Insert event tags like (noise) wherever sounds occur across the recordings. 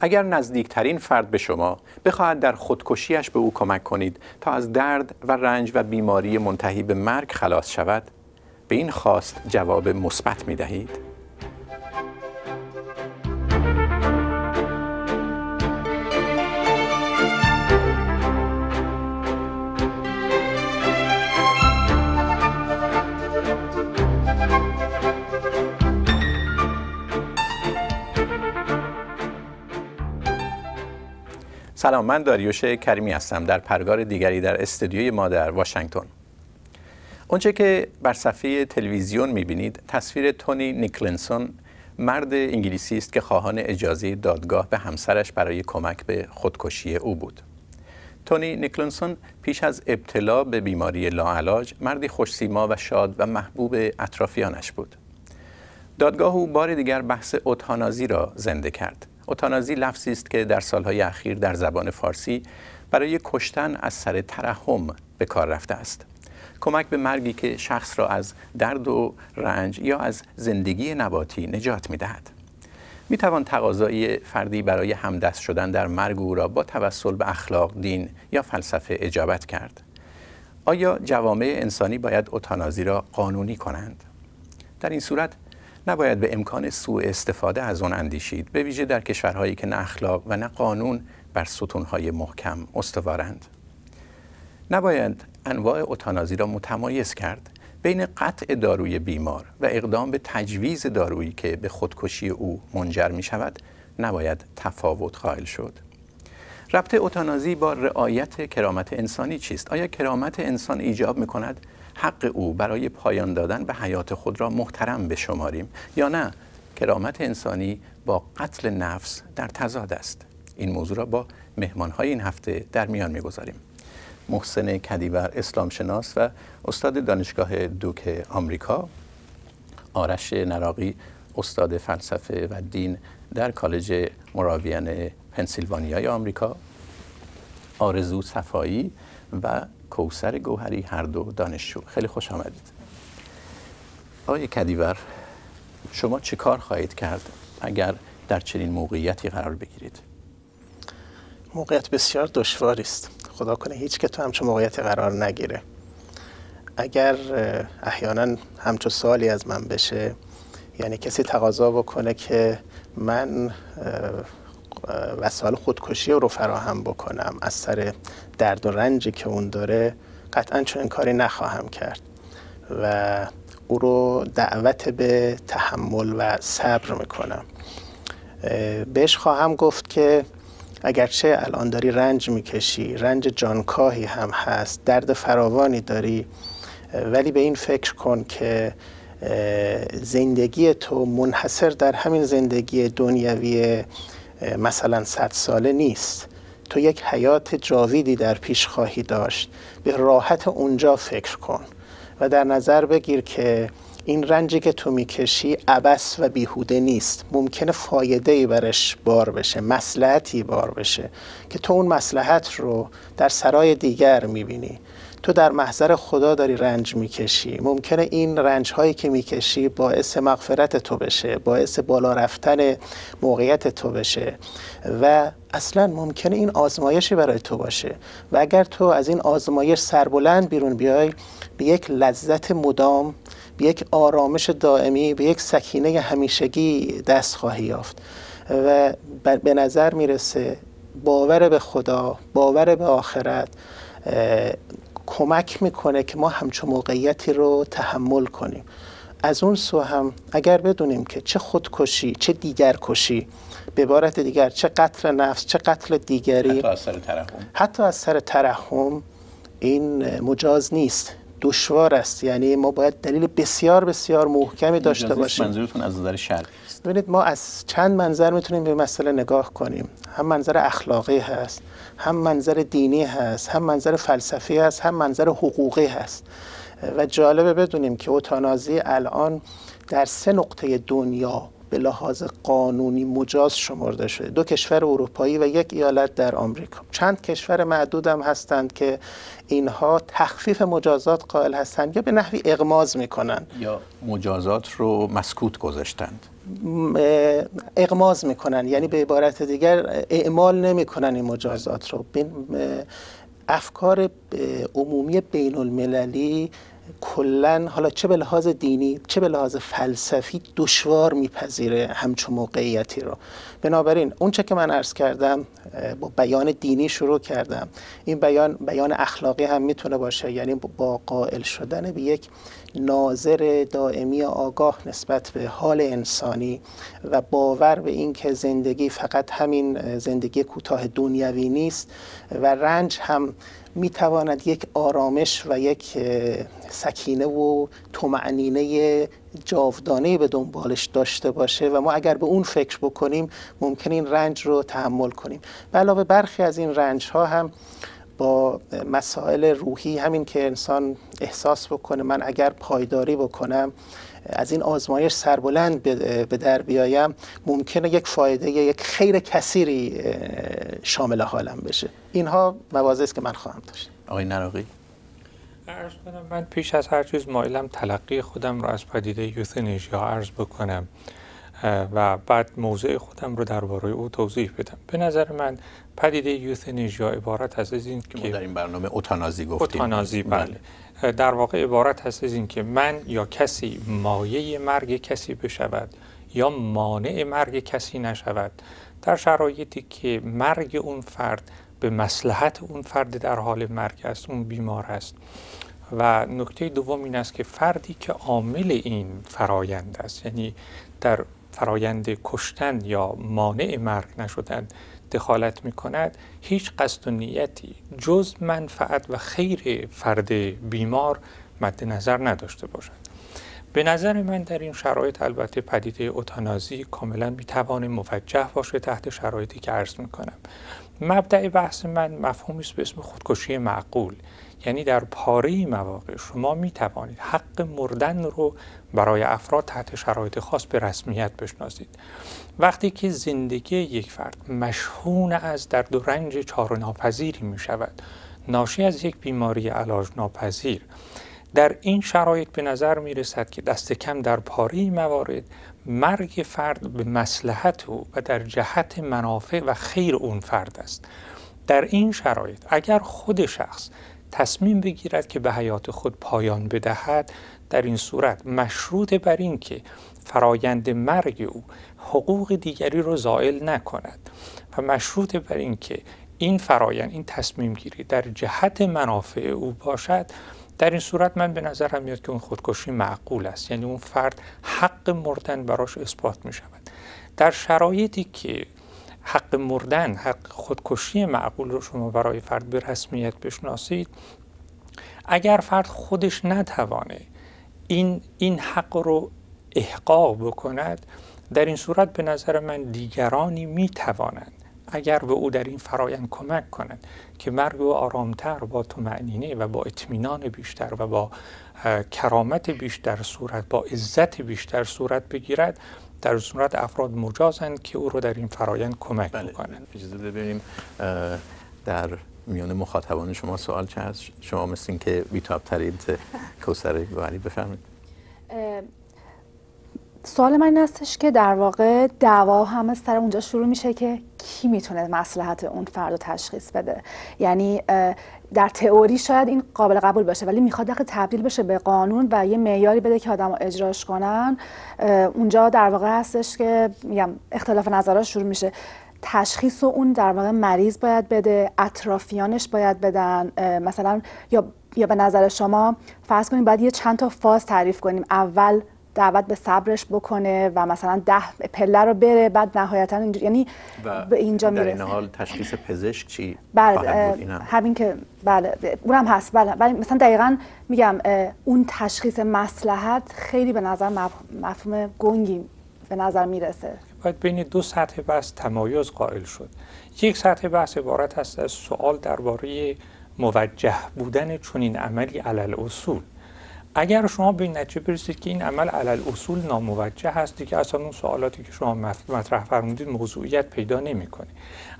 اگر نزدیکترین فرد به شما بخواهد در خودکشیش به او کمک کنید تا از درد و رنج و بیماری منتهی به مرگ خلاص شود به این خواست جواب مثبت می دهید؟ سلام من داریوش کریمی هستم در پرگار دیگری در استودیوی ما در واشنگتن. اونچه که بر صفحه تلویزیون می‌بینید تصویر تونی نیکلنسون مرد انگلیسی است که خواهان اجازه دادگاه به همسرش برای کمک به خودکشی او بود. تونی نیکلنسون پیش از ابتلا به بیماری لاعلاج مردی خوشسیما و شاد و محبوب اطرافیانش بود. دادگاه او بار دیگر بحث اوتانازی را زنده کرد. اوتانازی لفظی است که در سالهای اخیر در زبان فارسی برای کشتن از سر ترحم به کار رفته است کمک به مرگی که شخص را از درد و رنج یا از زندگی نباتی نجات می دهد. می توان تقاضای فردی برای همدست شدن در مرگ او را با توسل به اخلاق، دین یا فلسفه اجابت کرد. آیا جوامع انسانی باید اوتانازی را قانونی کنند؟ در این صورت نباید به امکان سوء استفاده از آن اندیشید به ویژه در کشورهایی که نه اخلاق و نه قانون بر ستونهای محکم استوارند. نباید انواع اوتانازی را متمایز کرد بین قطع داروی بیمار و اقدام به تجویز دارویی که به خودکشی او منجر می شود نباید تفاوت قائل شد. ربط اوتانازی با رعایت کرامت انسانی چیست؟ آیا کرامت انسان ایجاب می کند حق او برای پایان دادن به حیات خود را محترم بشماریم یا نه؟ کرامت انسانی با قتل نفس در تضاد است. این موضوع را با مهمانهای این هفته در میان می‌گذاریم. محسن کدیور اسلام شناس و استاد دانشگاه دوک آمریکا. آرش نراقی استاد فلسفه و دین در کالج مراویان پنسیلوانیای آمریکا. آرزو صفایی و کوسر گوهری هر دو دانشجو. خیلی خوش آمدید. آقای کدیور شما چه کار خواهید کرد اگر در چنین موقعیتی قرار بگیرید؟ موقعیت بسیار دشواری است. خدا کنه هیچ که تو همچون موقعیتی قرار نگیره. اگر احیانا همچون سوالی از من بشه یعنی کسی تقاضا بکنه که من وسایل خودکشی رو فراهم بکنم از سر درد و رنجی که اون داره قطعا چون کاری نخواهم کرد و او رو دعوت به تحمل و صبر می‌کنم. بهش خواهم گفت که اگرچه الان داری رنج می‌کشی رنج جانکاهی هم هست درد فراوانی داری ولی به این فکر کن که زندگی تو منحصر در همین زندگی دنیوی مثلا صد ساله نیست. تو یک حیات جاویدی در پیش خواهی داشت. به راحت اونجا فکر کن و در نظر بگیر که این رنجی که تو می‌کشی عبس و بیهوده نیست. ممکنه فایده ای برش بار بشه مسلحتی بار بشه که تو اون مسلحت رو در سرای دیگر می‌بینی. تو در محضر خدا داری رنج می‌کشی. ممکنه این رنج هایی که می‌کشی باعث مغفرت تو بشه باعث بالا رفتن موقعیت تو بشه و اصلا ممکنه این آزمایشی برای تو باشه. و اگر تو از این آزمایش سربلند بیرون بیای به یک لذت مدام به یک آرامش دائمی به یک سکینه همیشگی دست خواهی یافت. و به نظر می‌رسه باور به خدا باور به آخرت کمک می‌کنه که ما همچون موقعیتی رو تحمل کنیم. از اون سو هم اگر بدونیم که چه خودکشی چه دیگر کشی به عبارت دیگر چه قتل نفس چه قتل دیگری حتی از سر ترحم. حتی از سر ترحم این مجاز نیست. دشوار است. یعنی ما باید دلیل بسیار بسیار محکمی داشته باشیم. منظورتون از نظر شرعی ببینید ما از چند منظر می‌تونیم به مسئله نگاه کنیم. هم منظر اخلاقی هست هم منظر دینی هست هم منظر فلسفی هست هم منظر حقوقی هست. و جالبه بدونیم که اوتانازی الان در سه نقطه دنیا به لحاظ قانونی مجاز شمرده شده. دو کشور اروپایی و یک ایالت در آمریکا. چند کشور معدود هم هستند که اینها تخفیف مجازات قائل هستند یا به نحوی اغماز می‌کنند. یا مجازات رو مسکوت گذاشتند. اقماز می‌کنن. یعنی به عبارت دیگر اعمال نمی‌کنن این مجازات رو. افکار عمومی بین المللی کلا حالا چه به لحاظ دینی چه به لحاظ فلسفی دشوار میپذیره همچون موقعیتی رو. بنابراین اون چه که من عرض کردم با بیان دینی شروع کردم. این بیان بیان اخلاقی هم می‌تونه باشه یعنی با قائل شدن به یک ناظر دائمی آگاه نسبت به حال انسانی و باور به این که زندگی فقط همین زندگی کوتاه دنیوی نیست و رنج هم می‌تواند یک آرامش و یک سکینه و تومعنینه جاودانه به دنبالش داشته باشه و ما اگر به اون فکر بکنیم ممکن این رنج رو تحمل کنیم. به علاوه برخی از این رنج ها هم با مسائل روحی همین که انسان احساس بکنه من اگر پایداری بکنم از این آزمایش سربلند به در بیایم ممکنه یک فایده یک خیر کثیری شامل حالم بشه. اینها موازه است که من خواهم داشت. آقای نراقی؟ ارز کنم من پیش از هر چیز مایلم تلقی خودم رو از پدیده یوثنیژیا عرض بکنم و بعد موضع خودم رو درباره او توضیح بدم. به نظر من پدیده یوثنیژیا عبارت هست از این که ما در این برنامه اوتانازی گفتیم. اوتانازی بله. بله. در واقع عبارت هست از این که من یا کسی مایه مرگ کسی بشود یا مانع مرگ کسی نشود در شرایطی که مرگ اون فرد به مسلحت اون فرد در حال مرگ است اون بیمار است. و نکته دوم این است که فردی که عامل این فرایند است یعنی در فرایند کشتن یا مانع مرگ نشدن دخالت می کند هیچ قصد و نیتی جز منفعت و خیر فرد بیمار مد نظر نداشته باشد. به نظر من در این شرایط البته پدیده اوتانازی کاملا می‌توانه موجه باشه تحت شرایطی که عرض می‌کنم. مبدع بحث من مفهومی است به اسم خودکشی معقول. یعنی در پاره مواقع شما می توانید حق مردن رو برای افراد تحت شرایط خاص به رسمیت بشناسید. وقتی که زندگی یک فرد مشهون از درد و رنج چار ناپذیری می شود ناشی از یک بیماری علاج ناپذیر در این شرایط به نظر می رسد که دست کم در پاره موارد مرگ فرد به مسلحت او و در جهت منافع و خیر اون فرد است. در این شرایط اگر خود شخص تصمیم بگیرد که به حیات خود پایان بدهد در این صورت مشروط بر این که فرایند مرگ او حقوق دیگری رو زائل نکند و مشروط بر این که این فرایند این تصمیم گیری در جهت منافع او باشد در این صورت من به نظرم میاد که اون خودکشی معقول است. یعنی اون فرد حق مردن براش اثبات می شود در شرایطی که حق مردن حق خودکشی معقول رو شما برای فرد به رسمیت بشناسید. اگر فرد خودش نتوانه این, این حق رو احقاق بکند در این صورت به نظر من دیگرانی می توانند اگر به او در این فرایند کمک کنند که مرگ او آرامتر با معنینه و با اطمینان بیشتر و با کرامت بیشتر صورت با عزت بیشتر صورت بگیرد در صورت افراد مجازند که او رو در این فرایند کمک بله. بکنند اجازه ببینیم در میان مخاطبان شما سوال چه هست؟ شما مثل این که بیتاب ترید کوسر گوهری بفرمایید. سوال من این هستش که در واقع دعوا همه سر اونجا شروع میشه که کی می‌تونه مسلحت اون فرد رو تشخیص بده؟ یعنی در تئوری شاید این قابل قبول باشه ولی می‌خواد وقت تبدیل بشه به قانون و یه معیاری بده که آدم اجراش کنن. اونجا در واقع هستش که میگم اختلاف نظرات شروع میشه. تشخیص و اون در واقع مریض باید بده اطرافیانش باید بدن. مثلا یا یا به نظر شما فرض کنیم باید یه چند تا فاز تعریف کنیم. اول دعوت به صبرش بکنه و مثلا ده پله رو بره بعد نهایتا اینجا یعنی به اینجا می‌رسه در این حال تشخیص پزشک چی بله همین که بله اونم هست بله. ولی مثلا دقیقا میگم اون تشخیص مسلحت خیلی به نظر مفهوم گنگی به نظر می‌رسه. باید بین دو سطح بحث تمایز قائل شد. یک سطح بحث عبارت است از سوال درباره موجه بودن چنین عملی علل اصول اگر شما به این نتیجه برسید که این عمل علل اصول ناموجه هست دیگه اصلا اون سوالاتی که شما مطرح فرمودید موضوعیت پیدا نمی‌کنه.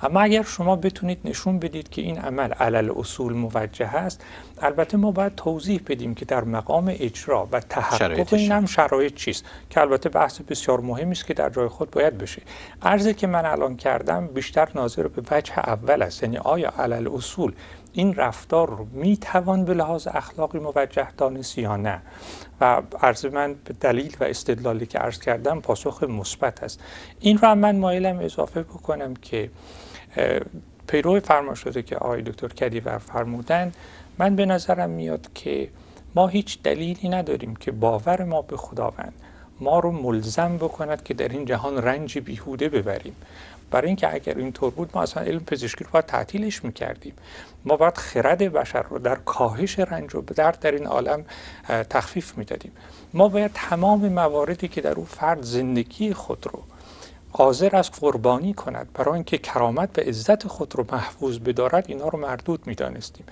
اما اگر شما بتونید نشون بدید که این عمل علل اصول موجه هست البته ما باید توضیح بدیم که در مقام اجرا و تحقق این هم شرایط چیست که البته بحث بسیار مهمی است که در جای خود باید بشه. عرضی که من الان کردم بیشتر ناظر به وجه اول است یعنی آیا علل اصول این رفتار رو می به لحاظ اخلاقی موجه دانست یا نه. و عرض من به دلیل و استدلالی که عرض کردم پاسخ مثبت است. این رو من مایلم اضافه بکنم که پیرو فرما شده که آقای دکتر کدیور فرمودن من به نظرم میاد که ما هیچ دلیلی نداریم که باور ما به خداوند ما رو ملزم بکند که در این جهان رنج بیهوده ببریم. برای اینکه اگر اینطور بود ما اصلا علم پزشکی رو باید تعطیلش می‌کردیم. ما باید خرد بشر رو در کاهش رنج و درد در این عالم تخفیف می‌دادیم. ما باید تمام مواردی که در او فرد زندگی خود رو حاضر از قربانی کند برای اینکه کرامت و عزت خود رو محفوظ بدارد اینا رو مردود می‌دانستیم.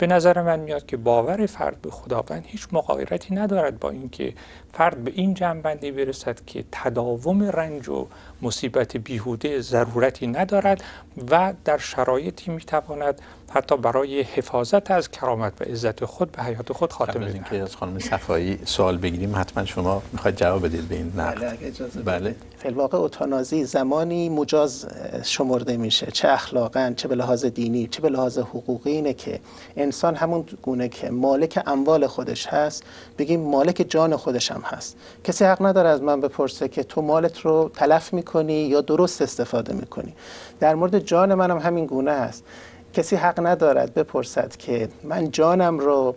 به نظر من میاد که باور فرد به خداوند هیچ مقایرتی ندارد با اینکه فرد به این جنبندی برسد که تداوم رنج و مصیبت بیهوده ضرورتی ندارد و در شرایطی می‌تواند حتی برای حفاظت از کرامت و عزت خود به حیات خود خاتمه بدهد اینکه از خانم صفایی سوال بگیریم حتما شما می‌خواید جواب بدید به این نقد. بله اجازه بله. واقع اوتانازی زمانی مجاز شمرده میشه. چه اخلاقا چه به لحاظ دینی چه به لحاظ حقوقی اینه که انسان همون گونه که مالک اموال خودش هست بگیم مالک جان خودش هم هست. کسی حق نداره از من بپرسه که تو مالت رو تلف می‌کنی یا درست استفاده می‌کنی. در مورد جان منم همین گونه است کسی حق ندارد بپرسد که من جانم رو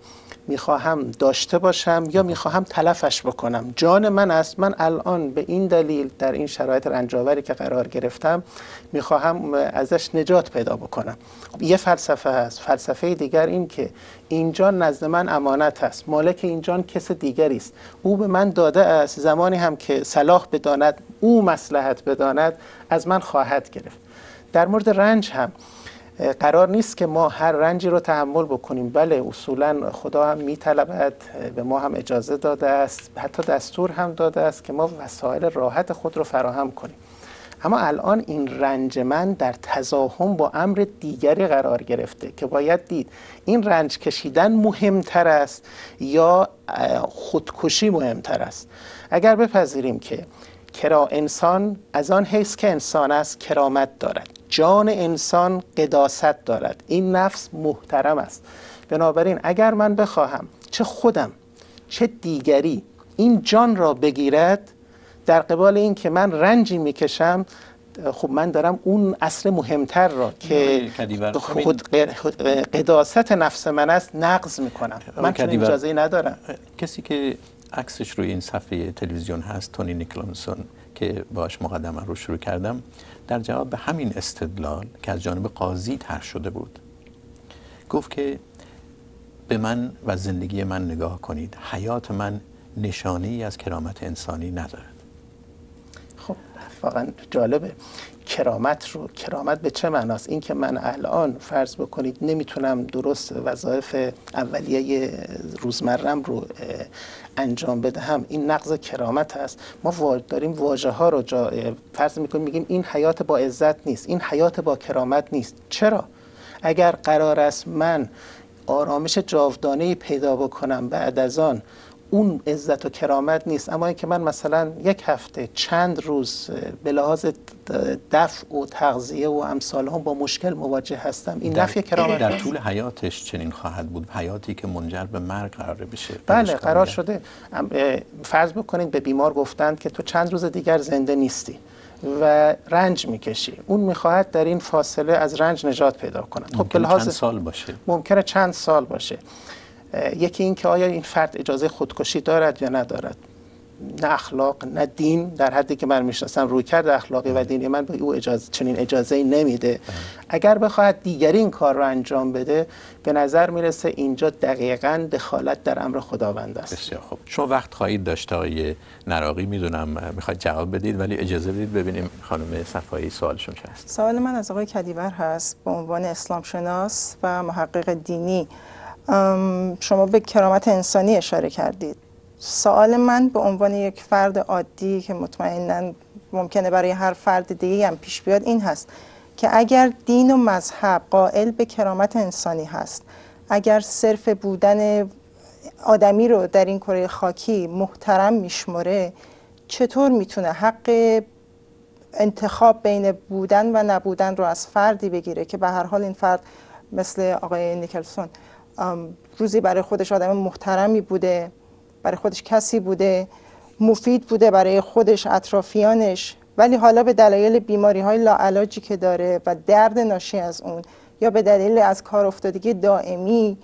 می‌خواهم داشته باشم یا می‌خواهم تلفش بکنم. جان من است. من الان به این دلیل در این شرایط رنجاوری که قرار گرفتم می‌خواهم ازش نجات پیدا بکنم. یه فلسفه هست. فلسفه دیگر این که این جان نزد من امانت است. مالک این جان کس دیگری است. او به من داده است. زمانی هم که صلاح بداند او مسلحت بداند از من خواهد گرفت. در مورد رنج هم قرار نیست که ما هر رنجی رو تحمل بکنیم. بله اصولا خدا هم میطلبد به ما هم اجازه داده است. حتی دستور هم داده است که ما وسایل راحت خود رو فراهم کنیم. اما الان این رنج من در تزاهم با امر دیگری قرار گرفته که باید دید این رنج کشیدن مهمتر است یا خودکشی مهمتر است؟ اگر بپذیریم که کرا انسان از آن حیث که انسان است کرامت دارد. جان انسان قداست دارد. این نفس محترم است. بنابراین اگر من بخواهم چه خودم چه دیگری این جان را بگیرد در قبال این که من رنجی می‌کشم خب من دارم اون اصل مهمتر را که خود قداست نفس من است نقض می‌کنم. من چون اجازه ندارم. کسی که عکسش روی این صفحه تلویزیون هست تونی نیکلونسون که باش مقدمه رو شروع کردم. در جواب به همین استدلال که از جانب قاضی طرح شده بود گفت که به من و زندگی من نگاه کنید. حیات من نشانه ای از کرامت انسانی ندارد. خب واقعا جالبه. کرامت رو کرامت به چه معناست؟ این که من الان فرض بکنید نمی‌تونم درست وظایف اولیه روزمرم رو انجام بدهم این نقض کرامت است ما داریم واژه ها رو جا فرض می‌کنیم میگیم این حیات با عزت نیست. این حیات با کرامت نیست. چرا؟ اگر قرار است من آرامش جاودانه پیدا بکنم بعد از آن اون عزت و کرامت نیست. اما اینکه من مثلا یک هفته چند روز به لحاظ دفع و تغذیه و امثال هم با مشکل مواجه هستم این نفی کرامت در طول حیاتش چنین خواهد بود؟ حیاتی که منجر به مرگ قرار بشه بله قرار شده. فرض بکنید به بیمار گفتند که تو چند روز دیگر زنده نیستی و رنج می‌کشی. اون می‌خواهد در این فاصله از رنج نجات پیدا کند. خب به چند سال باشه؟ ممکنه چند سال باشه. یکی این که آیا این فرد اجازه خودکشی دارد یا ندارد؟ نه اخلاق نه دین در حدی که من می‌شناسم روی کرد اخلاقی و دینی. من به او اجازه چنین اجازه ای نمیده. اگر بخواهد دیگری این کار رو انجام بده به نظر می‌رسه اینجا دقیقا دخالت در امر خداوند است. بسیار خوب. شما وقت خواهید داشت آقای نراقی. می‌دونم می‌خواید جواب بدید ولی اجازه بدید ببینیم خانم صفایی سوالشون چه هست سوال من از آقای کدیور هست به عنوان اسلام شناس و محقق دینی. شما به کرامت انسانی اشاره کردید. سوال من به عنوان یک فرد عادی که مطمئنا ممکنه برای هر فرد دیگه هم پیش بیاد این هست که اگر دین و مذهب قائل به کرامت انسانی هست اگر صرف بودن آدمی رو در این کره خاکی محترم میشمره چطور می‌تونه حق انتخاب بین بودن و نبودن رو از فردی بگیره که به هر حال این فرد مثل آقای نیکلسون روزی برای خودش آدم محترمی بوده برای خودش کسی بوده مفید بوده برای خودش اطرافیانش. ولی حالا به دلایل بیماری های لاعلاجی که داره و درد ناشی از اون یا به دلیل از کار افتادگی دائمی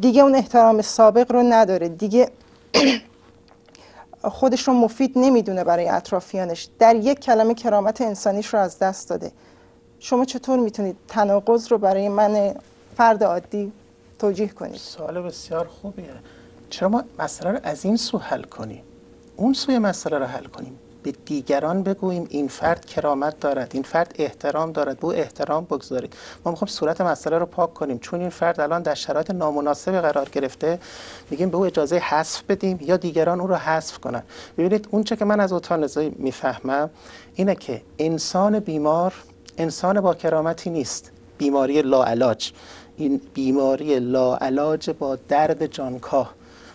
دیگه اون احترام سابق رو نداره. دیگه (clears throat) خودش رو مفید نمی‌دونه برای اطرافیانش. در یک کلمه کرامت انسانیش رو از دست داده. شما چطور می‌تونید تناقض رو برای من فرد عادی توجیه کنید. سوال بسیار خوبیه. چرا ما مسئله رو از این سو حل کنیم اون سوی مسئله رو حل کنیم. به دیگران بگوییم این فرد کرامت دارد این فرد احترام دارد به احترام بگذارید. ما می‌خوایم صورت مسئله رو پاک کنیم. چون این فرد الان در شرایط نامناسب قرار گرفته میگیم به او اجازه حذف بدیم یا دیگران او رو حذف کنن. ببینید اون چه که من از اوتان نزایی می‌فهمم اینه که انسان بیمار انسان با کرامتی نیست. بیماری لاعلاج. این بیماری لاعلاج با درد جانکاه.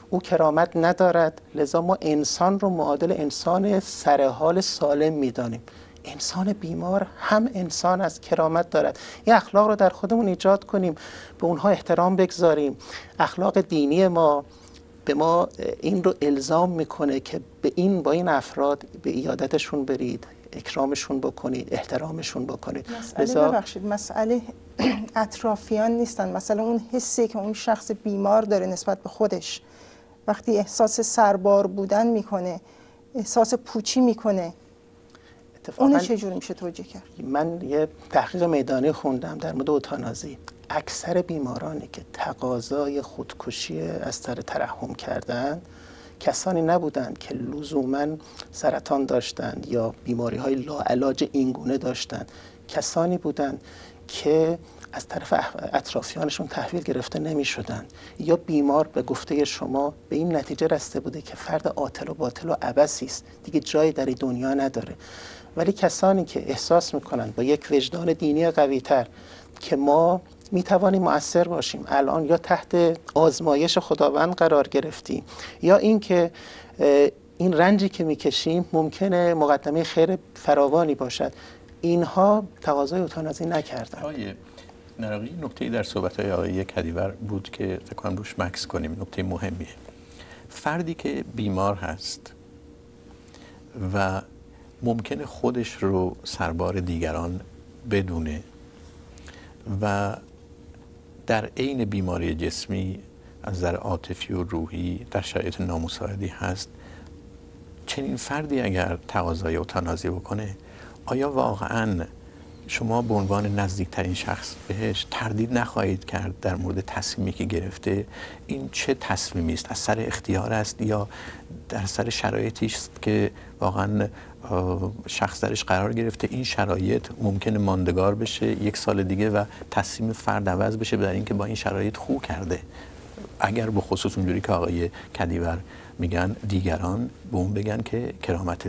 او کرامت ندارد لذا ما انسان رو معادل انسان سرحال سالم می‌دانیم. انسان بیمار هم انسان از کرامت دارد. این اخلاق رو در خودمون ایجاد کنیم به اونها احترام بگذاریم. اخلاق دینی ما به ما این رو الزام می‌کنه که به این با این افراد به ایادتشون برید. اکرامشون بکنید احترامشون بکنید. مسئله ببخشید مسئله (clears throat) اطرافیان نیستن. مثلا اون حسی که اون شخص بیمار داره نسبت به خودش وقتی احساس سربار بودن می‌کنه احساس پوچی می‌کنه اون چجوری میشه توجیه کرد؟ من یه تحقیق میدانی خوندم در مورد اوتانازی. اکثر بیمارانی که تقاضای خودکشی از سر ترحم کردن کسانی نبودند که لزوما سرطان داشتند یا بیماری های لاعلاج اینگونه داشتند. کسانی بودند که از طرف اطرافیانشون تحویل گرفته نمی شدن یا بیمار به گفته شما به این نتیجه رسته بوده که فرد عاطل و باطل و عبسی است. دیگه جایی در دنیا نداره. ولی کسانی که احساس می‌کنن با یک وجدان دینی قوی تر که ما می توانیم مؤثر باشیم. الان یا تحت آزمایش خداوند قرار گرفتیم یا اینکه این رنجی که می‌کشیم ممکنه مقدمه خیر فراوانی باشد. اینها تقاضای اوتانازی نکردن نراقی نکته در صحبت های آقای کدیور بود که فکر کنم روش مکس کنیم. نکته مهمیه. فردی که بیمار هست و ممکنه خودش رو سربار دیگران بدونه و در عین بیماری جسمی از نظر عاطفی و روحی در شرایط نامساعدی هست. چنین فردی اگر تقاضای اوتانازی بکنه آیا واقعاً شما به عنوان نزدیکترین شخص بهش تردید نخواهید کرد در مورد تصمیمی که گرفته؟ این چه تصمیمی است؟ از سر اختیار است یا در سر شرایطی است که واقعا شخص درش قرار گرفته این شرایط ممکنه ماندگار بشه یک سال دیگه و تصمیم فرد عوض بشه برای اینکه با این شرایط خوب کرده. اگر به خصوص اونجوری که آقای کدیور میگن دیگران به اون بگن که کرامت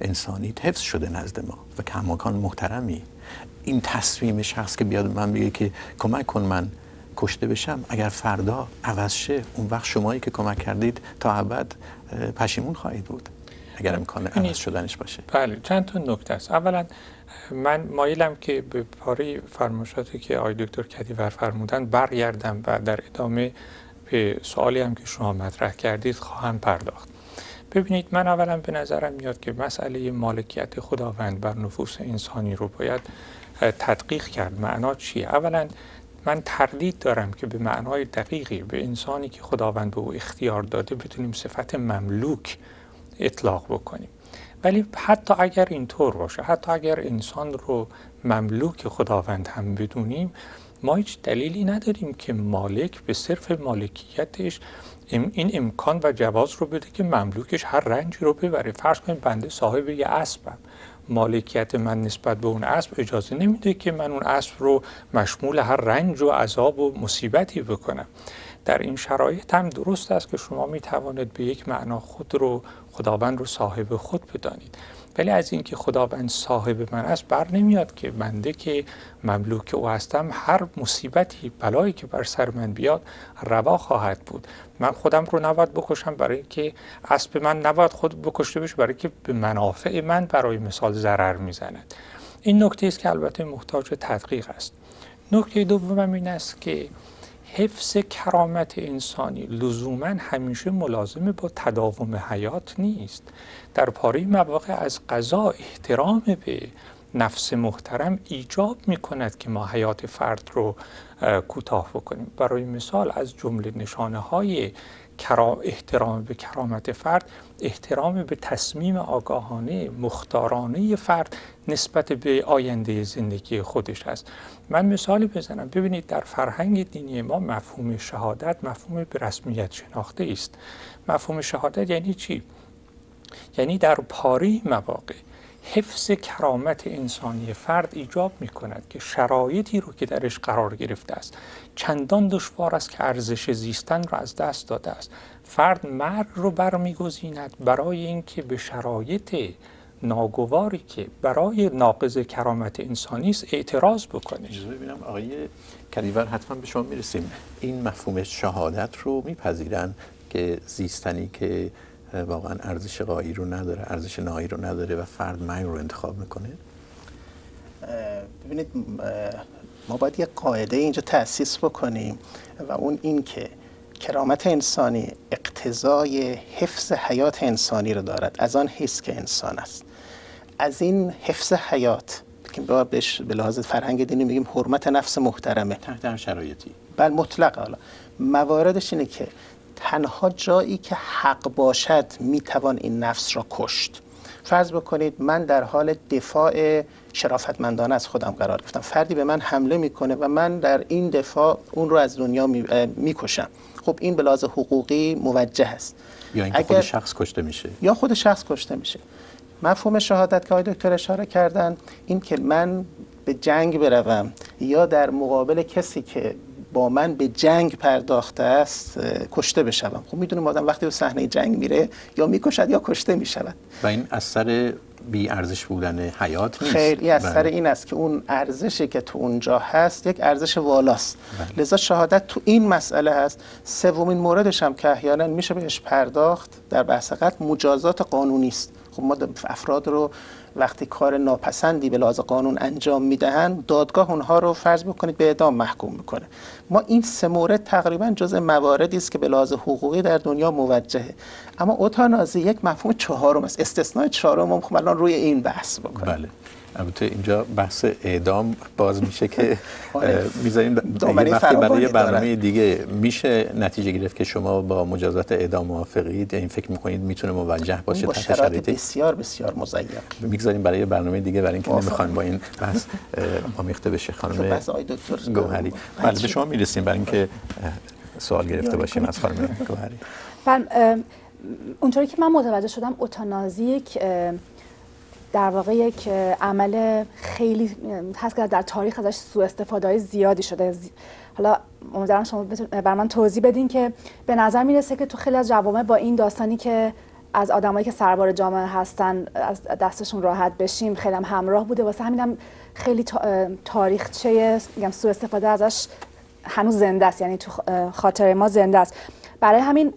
انسانی حفظ شده نزد ما و کماکان محترمی. این تصمیم شخص که بیاد من بگه که کمک کن من کشته بشم اگر فردا عوض شه اون وقت شمایی که کمک کردید تا ابد پشیمون خواهید بود. اگر امکان عوض شدنش باشه. بله چند تا نکته است. اولا من مایلم که به پاره فرمایشاتی که آقای دکتر کدیور فرمودن برگردم و در ادامه به سوالی هم که شما مطرح کردید خواهم پرداخت. ببینید من اولا به نظرم میاد که مسئله مالکیت خداوند بر نفوس انسانی رو باید تدقیق کرد. معنا چیه؟ اولا من تردید دارم که به معنای دقیقی به انسانی که خداوند به او اختیار داده بتونیم صفت مملوک اطلاق بکنیم. ولی حتی اگر اینطور باشه حتی اگر انسان رو مملوک خداوند هم بدونیم ما هیچ دلیلی نداریم که مالک به صرف مالکیتش این امکان و جواز رو بده که مملوکش هر رنجی رو ببره. فرض کنید بنده صاحب یه اسبم مالکیت من نسبت به اون اسب اجازه نمیده که من اون اسب رو مشمول هر رنج و عذاب و مصیبتی بکنم. در این شرایط هم درست است که شما می توانید به یک معنا خود رو خداوند رو صاحب خود بدانید. ولی از اینکه خداوند صاحب من است بر نمیاد که بنده که مملوک او هستم هر مصیبتی بلایی که بر سر من بیاد روا خواهد بود. من خودم رو نباید بکشم برای اینکه اسب من نباید خود بکشته بشه برای که به منافع من برای مثال ضرر می‌زند. این نکته است که البته محتاج تدقیق است. نکته دوم این است که حفظ کرامت انسانی. لزوما همیشه ملازم با تداوم حیات نیست. در پاره مواقع از قضا احترام به نفس محترم ایجاب می کند که ما حیات فرد رو کوتاه بکنیم. برای مثال از جمله نشانه های احترام به کرامت فرد احترام به تصمیم آگاهانه مختارانه فرد نسبت به آینده زندگی خودش است. من مثالی بزنم. ببینید در فرهنگ دینی ما مفهوم شهادت مفهوم به رسمیت شناخته است. مفهوم شهادت یعنی چی؟ یعنی در پاری مواقع حفظ کرامت انسانی فرد ایجاب می کند که شرایطی رو که درش قرار گرفته است. چندان دشوار است که ارزش زیستن را از دست داده است. فرد مرگ رو برمیگزیند برای اینکه به شرایط ناگواری که برای ناقض کرامت انسانی است اعتراض بکنه. ببینم آقای کلیور حتما به شما می‌رسیم. این مفهوم شهادت رو میپذیرن که زیستنی که واقعا ارزش قایی رو نداره ارزش نهایی رو نداره و فرد مرگ رو انتخاب می‌کنه. ببینید ما باید یک قاعده اینجا تأسیس بکنیم و اون این که کرامت انسانی اقتضای حفظ حیات انسانی رو دارد. از آن حس که انسان است. از این حفظ حیات که بهش به لحاظ فرهنگ دینی میگیم حرمت نفس محترمه. تحت هر شرایطی. بل مطلق حالا مواردش اینه که تنها جایی که حق باشد می‌توان این نفس را کشت. فرض بکنید من در حال دفاع شرافتمندانه از خودم قرار گرفتم. فردی به من حمله می‌کنه و من در این دفاع اون رو از دنیا می‌کشم. خب این به لحاظ حقوقی موجه است. یا اینکه خود شخص کشته میشه. یا خود شخص کشته میشه. مفهوم شهادت که آقای دکتر اشاره کردن این که من به جنگ بروم یا در مقابل کسی که با من به جنگ پرداخته است کشته بشوم. خب می‌دونیم آدم وقتی به صحنه جنگ میره یا می‌کشد یا کشته می‌شود. و این اثر بی ارزش بودن حیات نیست. خیلی اثر بله. این است که اون ارزشی که تو اونجا هست یک ارزش والاست. بله. لذا شهادت تو این مسئله هست. سومین موردش هم که احیانا میشه بهش پرداخت در بحث قتل مجازات قانونی است. خب ما افراد رو وقتی کار ناپسندی به لحاظ قانون انجام می‌دهند دادگاه اونها رو فرض بکنید به اعدام محکوم می‌کنه. ما این سه مورد تقریبا جزء مواردی است که به لحاظ حقوقی در دنیا موجهه. اما اوتانازی یک مفهوم چهارم است. استثناء چهارم هم خب الان روی این بحث بکنه بله. البته اینجا بحث اعدام باز میشه که آره. می‌ذاریم وقتی برای برنامه دیگه. میشه نتیجه گرفت که شما با مجازات اعدام موافقید؟ این فکر می‌کنید می‌تونه موجه باشه با شرایط بسیار بسیار مزین. می‌گذاریم برای برنامه دیگه برای اینکه نمی‌خوایم با این بحث آمیخته بشه خانم گوهری. بله به شما می‌رسیم برای اینکه سوال گرفته باشیم از خانم گوهری. بله اونطوری که من متوجه شدم اوتانازی یک در واقع یک عمل خیلی هست که در تاریخ ازش سوء استفاده های زیادی شده. حالا امیدوارم شما بر من توضیح بدین که به نظر می‌رسه که تو خیلی از جوامع با این داستانی که از آدمایی که سربار جامعه هستن از دستشون راحت بشیم خیلی هم همراه بوده. واسه همینم خیلی تاریخچه میگم سوء استفاده ازش هنوز زنده است یعنی تو خاطر ما زنده است. برای همین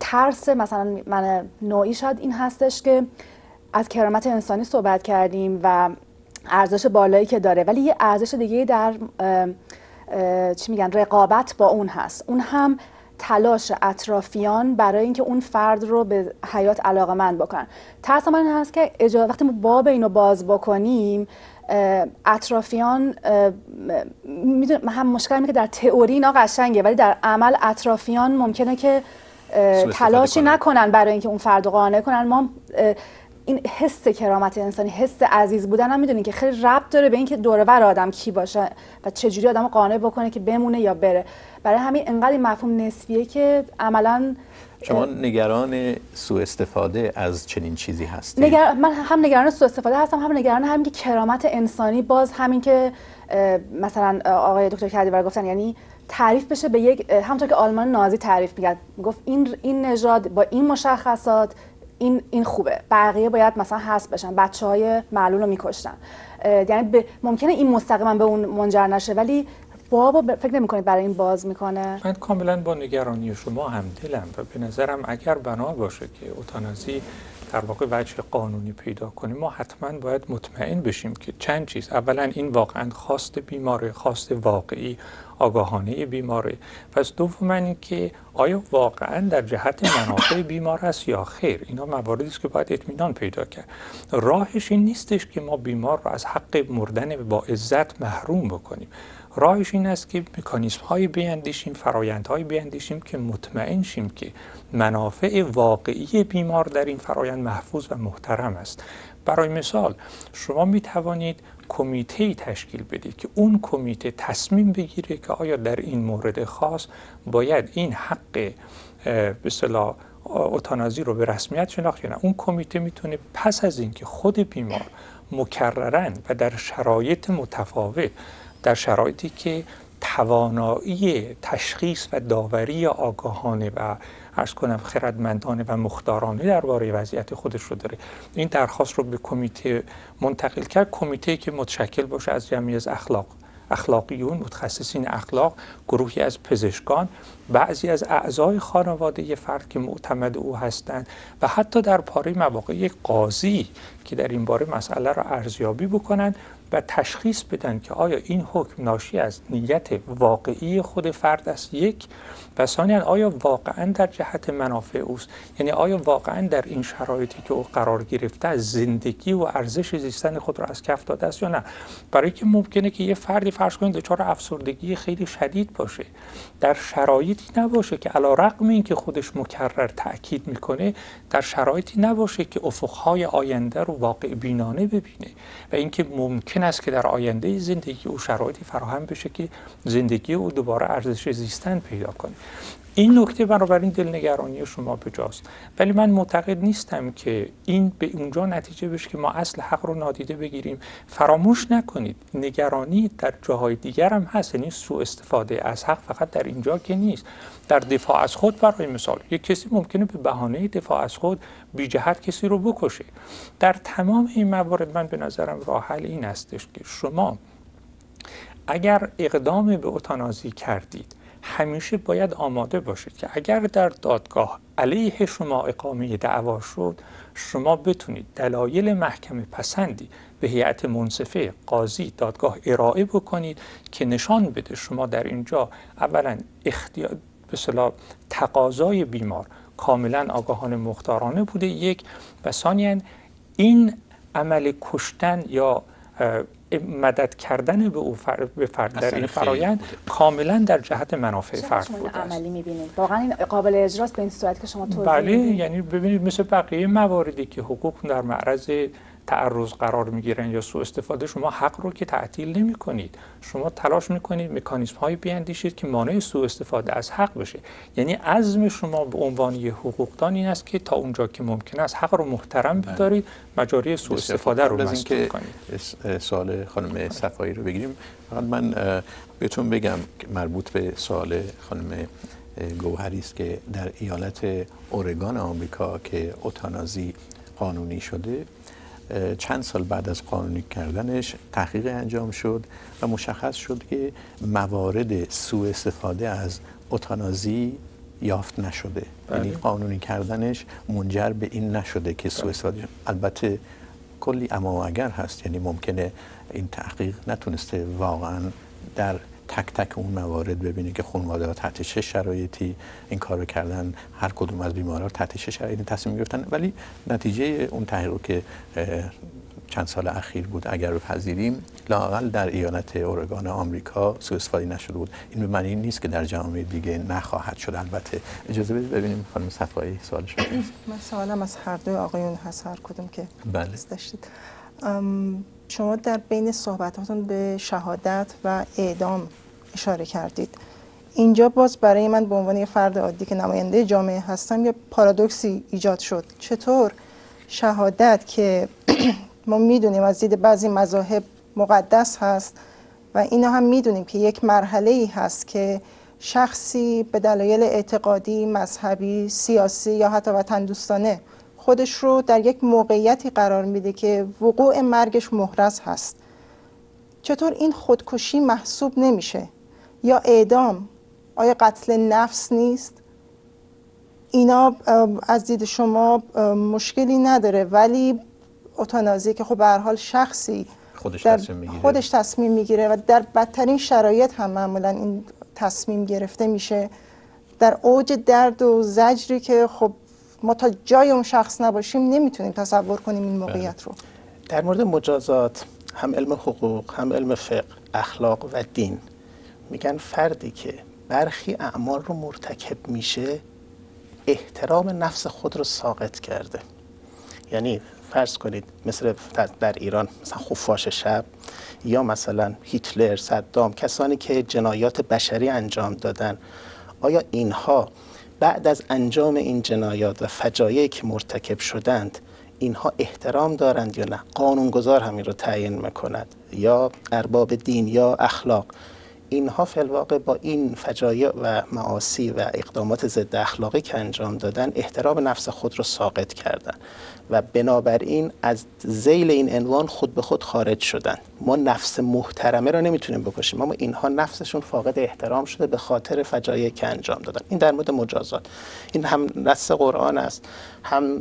ترس مثلا من نوعی شاید این هستش که از کرامت انسانی صحبت کردیم و ارزش بالایی که داره ولی یه ارزش دیگه در چی میگن رقابت با اون هست. اون هم تلاش اطرافیان برای اینکه اون فرد رو به حیات علاقه من بکنن. ترس من هست که وقتی ما باب اینو باز بکنیم اطرافیان هم مشکل که در تئوری اینا قشنگه ولی در عمل اطرافیان ممکنه که تلاشی نکنن برای اینکه اون فرد قانع کنن. ما این حس کرامت انسانی حس عزیز بودن هم می‌دونین که خیلی ربط داره به اینکه دور بر آدم کی باشه و چجوری آدم قانع بکنه که بمونه یا بره. برای همین انقدر این مفهوم نسبیه که عملا شما نگران سوء استفاده از چنین چیزی هستید نگر... من هم نگران سوء استفاده هستم هم نگران همین که کرامت انسانی باز همین که مثلا آقای دکتر کدیور گفتن یعنی تعریف بشه به یک همونطور که آلمان نازی تعریف می‌کرد. گفت این این نژاد با این مشخصات این این خوبه. بقیه باید مثلا حذف بشن بچه های معلول رو میکشتن. یعنی ممکنه این مستقیما به اون منجر نشه ولی بابا فکر نمی کنید برای این باز می‌کنه؟ من کاملا با نگرانی شما هم دلم و به نظرم اگر بنا باشه که اوتانازی در واقع وجه قانونی پیدا کنیم ما حتما باید مطمئن بشیم که چند چیز. اولا این واقعا خواست بیماره خواست واقعی آگاهانه بیماره پس دوما اینکه آیا واقعا در جهت منافع بیمار است یا خیر؟ اینا مواردی است که باید اطمینان پیدا کرد. راهش این نیستش که ما بیمار رو از حق مردن با عزت محروم بکنیم. راهش این است که مکانیسم های بیندیشیم فرایند های بیندیشیم که مطمئن شیم که منافع واقعی بیمار در این فرایند محفوظ و محترم است. برای مثال شما می توانید کمیته تشکیل بدید که اون کمیته تصمیم بگیره که آیا در این مورد خاص باید این حق به اصطلاح اوتانازی رو به رسمیت شناخت یا نه. اون کمیته می‌تونه پس از اینکه خود بیمار مکررن و در شرایط متفاوت در شرایطی که توانایی تشخیص و داوری آگاهانه و ارز کنم خردمندانه و مختارانه درباره وضعیت خودش رو داره. این درخواست رو به کمیته منتقل کرد. کمیته که متشکل باشه از جمعی از اخلاق اخلاقیون متخصصین اخلاق گروهی از پزشکان بعضی از اعضای خانواده فرد که معتمد او هستند و حتی در پاره مواقع یک قاضی که در این باره مسئله را ارزیابی بکنند. و تشخیص بدن که آیا این حکم ناشی از نیت واقعی خود فرد است؟ یک. و ثانیا آیا واقعا در جهت منافع اوست؟ یعنی آیا واقعا در این شرایطی که او قرار گرفته زندگی و ارزش زیستن خود را از کف داده است یا نه؟ برای که ممکنه که یه فردی فرض کنید دچار افسردگی خیلی شدید باشه در شرایطی نباشه که علا رقم این که خودش مکرر تاکید می‌کنه در شرایطی نباشه که افقهای آینده رو واقع بینانه ببینه و اینکه ممکن است که در آینده زندگی او شرایطی فراهم بشه که زندگی او دوباره ارزش زیستن پیدا کنه. این نکته بنابراین دلنگرانی شما بجاست. ولی من معتقد نیستم که این به اونجا نتیجه بشه که ما اصل حق رو نادیده بگیریم. فراموش نکنید. نگرانی در جاهای دیگر هم هست. یعنی سوء استفاده از حق فقط در اینجا که نیست. در دفاع از خود برای مثال یک کسی ممکنه به بهانه دفاع از خود بی جهت کسی رو بکشه. در تمام این موارد من به نظرم راه حل این استش که شما اگر اقدام به اتانازی کردید همیشه باید آماده باشید که اگر در دادگاه علیه شما اقامه دعوا شد شما بتونید دلایل محکمه پسندی به هیئت منصفه قاضی دادگاه ارائه بکنید که نشان بده شما در اینجا اولا اختیار به تقاضای بیمار کاملا آگاهانه مختارانه بوده یک و ثانیا این عمل کشتن یا مدد کردن به او به فرد در این فرایند کاملا در جهت منافع فرد بوده عملی می‌بینید؟ واقعا این قابل اجراست به این صورت که شما توضیح بله یعنی ببینید مثل بقیه مواردی که حقوق در معرض تعرض قرار می‌گیرن یا سوء استفاده شما حق رو که تعطیل نمی کنید شما تلاش می‌کنید مکانیزم هایی بیاندیشید که مانع سوء استفاده از حق بشه. یعنی عزم شما به عنوان یه حقوقدان این است که تا اونجا که ممکن است حق رو محترم بله. بدارید مجاری سوء استفاده رو مسدود کنید. سوال خانم صفایی رو بگیریم فقط من بهتون بگم مربوط به سوال خانم گوهری است که در ایالت اورگان آمریکا که اوتانازی قانونی شده چند سال بعد از قانونی کردنش تحقیق انجام شد و مشخص شد که موارد سوء استفاده از اوتانازی یافت نشده. بله. یعنی قانونی کردنش منجر به این نشده که سوء استفاده البته کلی اما اگر هست یعنی ممکنه این تحقیق نتونسته واقعا در تک تک اون موارد ببینید که خانواده ها تحت چه شرایطی این کارو کردن هر کدوم از بیمارا تحت چه شرایطی تصمیم گرفتن. ولی نتیجه اون تحقیق که چند سال اخیر بود اگر بپذیریم لاقل در ایالت اورگان آمریکا سوء استفاده نشده بود. این به معنی نیست که در جامعه دیگه نخواهد شد. البته اجازه بدید ببینیم خانم صفایی سوالش من سوالم از هر دوی آقایون هست هر کدوم که بله. داشتید. شما در بین صحبتاتون به شهادت و اعدام اشاره کردید. اینجا باز برای من به عنوان یه فرد عادی که نماینده جامعه هستم یه پارادوکسی ایجاد شد. چطور؟ شهادت که (clears throat) ما می‌دونیم از دید بعضی مذاهب مقدس هست و اینا هم می‌دونیم که یک مرحله ای هست که شخصی به دلایل اعتقادی، مذهبی، سیاسی یا حتی وطن دوستانه خودش رو در یک موقعیتی قرار میده که وقوع مرگش محرز هست. چطور این خودکشی محسوب نمیشه؟ یا اعدام؟ آیا قتل نفس نیست؟ اینا از دید شما مشکلی نداره ولی اتانازی که خب به حال شخصی خودش تصمیم می‌گیره. خودش تصمیم می‌گیره و در بدترین شرایط هم معمولا این تصمیم گرفته میشه. در اوج درد و زجری که خب ما تا جای اون شخص نباشیم نمی‌تونیم تصور کنیم این موقعیت رو. در مورد مجازات هم علم حقوق هم علم فقه اخلاق و دین میگن فردی که برخی اعمال رو مرتکب میشه احترام نفس خود رو ساقط کرده. یعنی فرض کنید مثل در ایران مثلا خفاش شب یا مثلا هیتلر صدام کسانی که جنایات بشری انجام دادن. آیا اینها بعد از انجام این جنایات و فجایعی که مرتکب شدند اینها احترام دارند یا نه؟ قانونگذار همین رو تعیین می‌کند. یا ارباب دین یا اخلاق. اینها فلواقع با این فجایع و معاصی و اقدامات ضد اخلاقی که انجام دادن احترام نفس خود رو ساقط کردن و بنابراین از زیل این عنوان خود به خود خارج شدن. ما نفس محترمه رو نمی‌تونیم بکشیم اما اینها نفسشون فاقد احترام شده به خاطر فجایعی که انجام دادن. این در مورد مجازات. این هم نص قرآن است هم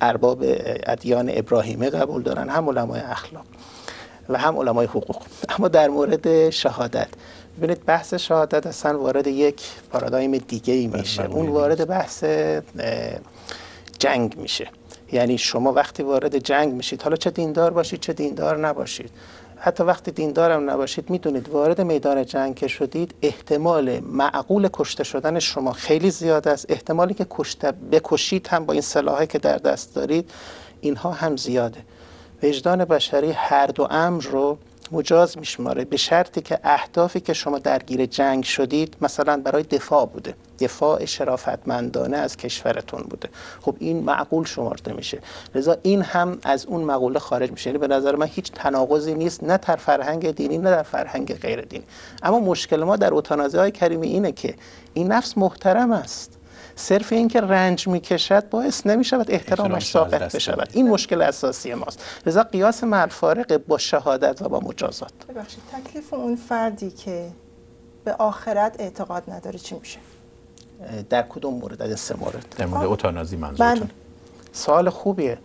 ارباب ادیان ابراهیمه قبول دارن هم علمای اخلاق. و هم علمای حقوق. اما در مورد شهادت. ببینید بحث شهادت اصلا وارد یک پارادایم دیگه ای میشه. اون وارد بحث جنگ میشه. یعنی شما وقتی وارد جنگ میشید حالا چه دیندار باشید چه دیندار نباشید. حتی وقتی دیندارم نباشید می‌دونید وارد میدان جنگ که شدید احتمال معقول کشته شدن شما خیلی زیاد است. احتمالی که کشته بکشید هم با این سلاحی که در دست دارید اینها هم زیاده. وجدان بشری هر دو امر رو مجاز میشماره. به شرطی که اهدافی که شما درگیر جنگ شدید مثلا برای دفاع بوده. دفاع شرافتمندانه از کشورتون بوده. خب این معقول شمارده میشه. لذا این هم از اون مقوله خارج میشه. یعنی به نظر من هیچ تناقضی نیست. نه در فرهنگ دینی نه در فرهنگ غیر دینی اما مشکل ما در اتانازی های کریمی اینه که این نفس محترم است. صرف اینکه رنج می‌کشد باعث نمی‌شود احترامش ساقط بشود. این مشکل اساسی ماست. لذا قیاس مع با شهادت و با مجازات. ببخشید تکلیف اون فردی که به آخرت اعتقاد نداره چی میشه؟ در کدوم مورد؟ از سه مورد. در مورد اوتانازی منظورتون. بله. سوال خوبیه.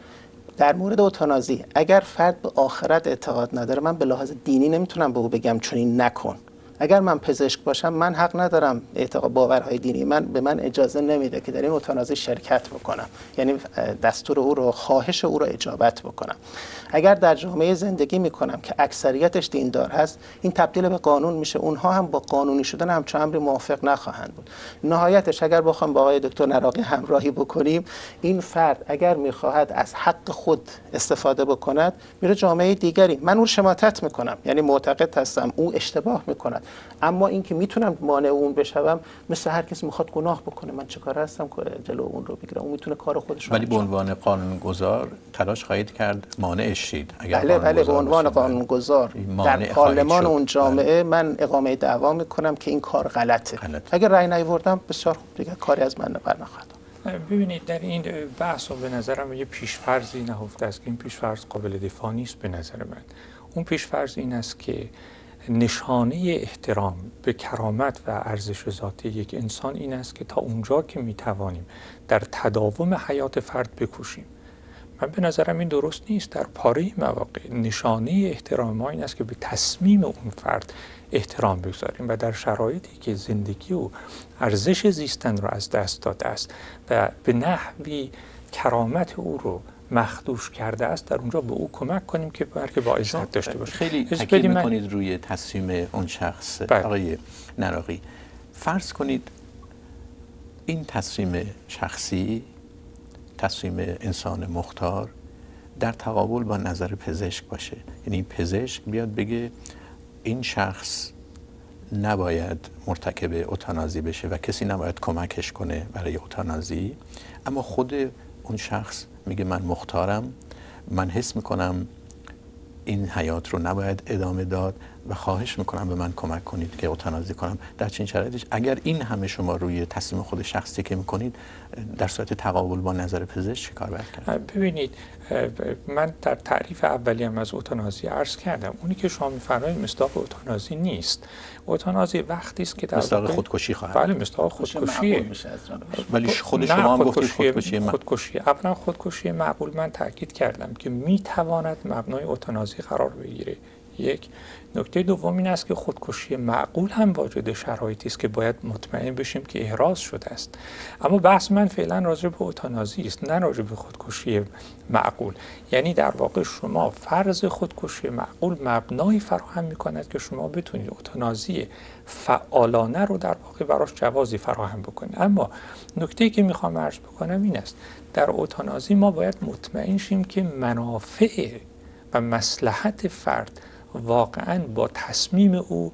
در مورد اوتانازی اگر فرد به آخرت اعتقاد نداره من به لحاظ دینی نمی‌تونم به او بگم چنین نکن. اگر من پزشک باشم من حق ندارم اعتقاد باورهای دینی. من به من اجازه نمیده که در این متنازع شرکت بکنم. یعنی دستور او رو خواهش او رو اجابت بکنم. اگر در جامعه زندگی می‌کنم که اکثریتش دیندار هست این تبدیل به قانون میشه. اونها هم با قانونی شدن همچون امری موافق نخواهند بود. نهایتش اگر بخوام با آقای دکتر نراقی همراهی بکنیم این فرد اگر می‌خواهد از حق خود استفاده بکند میره جامعه دیگری. من اون شماتت می‌کنم. یعنی معتقد هستم او اشتباه می‌کند. اما اینکه می‌تونم مانع اون بشوم مثل هر کسی می‌خواد گناه بکنه. من چه کار هستم؟ که جلو اون رو بگیرم اون می‌تونه کار خودش رو ولی به عنوان قانونگذار تلاش خواهید کرد مانعش شید. اگر بله بله به عنوان قانونگذار. در پارلمان اون جامعه بله. من اقامه دعوا می‌کنم که این کار غلطه. غلط. اگر رأی نیوردم بسیار خوب. دیگه کاری از من برنخواهد ببینید در این بحث به نظرم یه پیشفرضی نهفته است که این پیشفرض قابل دفاع نیست به نظر من. اون پیشفرض این است که نشانه احترام به کرامت و ارزش ذاتی یک انسان این است که تا اونجا که می توانیم در تداوم حیات فرد بکوشیم. من به نظرم این درست نیست. در پاره مواقع نشانه احترام ما این است که به تصمیم اون فرد احترام بگذاریم و در شرایطی که زندگی و ارزش زیستن رو از دست داده است و به نحوی کرامت او رو مخدوش کرده است در اونجا به او کمک کنیم که بلکه با عزت داشته باشه خیلی تاکید می‌کنید روی تصمیم اون شخص بله. آقای نراقی. فرض کنید این تصمیم شخصی تصمیم انسان مختار در تقابل با نظر پزشک باشه. یعنی پزشک بیاد بگه این شخص نباید مرتکب اوتانازی بشه و کسی نباید کمکش کنه برای اوتانازی اما خود اون شخص میگه من مختارم. من حس می‌کنم این حیات رو نباید ادامه داد. و خواهش می‌کنم به من کمک کنید که اوتانازی کنم. در چین شرایطی اگر این همه شما روی تصمیم خود شخصی که می‌کنید در صورت تقابل با نظر پزشک کار باید کرد؟ ببینید من در تعریف هم از اوتانازی عرض کردم. اونی که شما میفرمایید مصداق اوتانازی نیست. اوتانازی وقتی است که در مصداق خودکشی خواهد. بله مصداق خودکشیه ولی خود شما هم گفتید خودکشی خودکشی. اولا خودکشی معقول. من تاکید کردم که می‌تواند مبنای اوتانازی قرار بگیره. یک. نکته دوم این است که خودکشی معقول هم واجد شرایطی است که باید مطمئن بشیم که احراز شده است. اما بحث من فعلا راجع به اوتانازی است نه راجع به خودکشی معقول. یعنی در واقع شما فرض خودکشی معقول مبنایی فراهم می کند که شما بتونید اوتانازی فعالانه رو در واقع براش جوازی فراهم بکنید. اما نکته که می‌خوام عرض بکنم این است در اوتانازی ما باید مطمئن شیم که منافع و مسلحت فرد واقعا با تصمیم او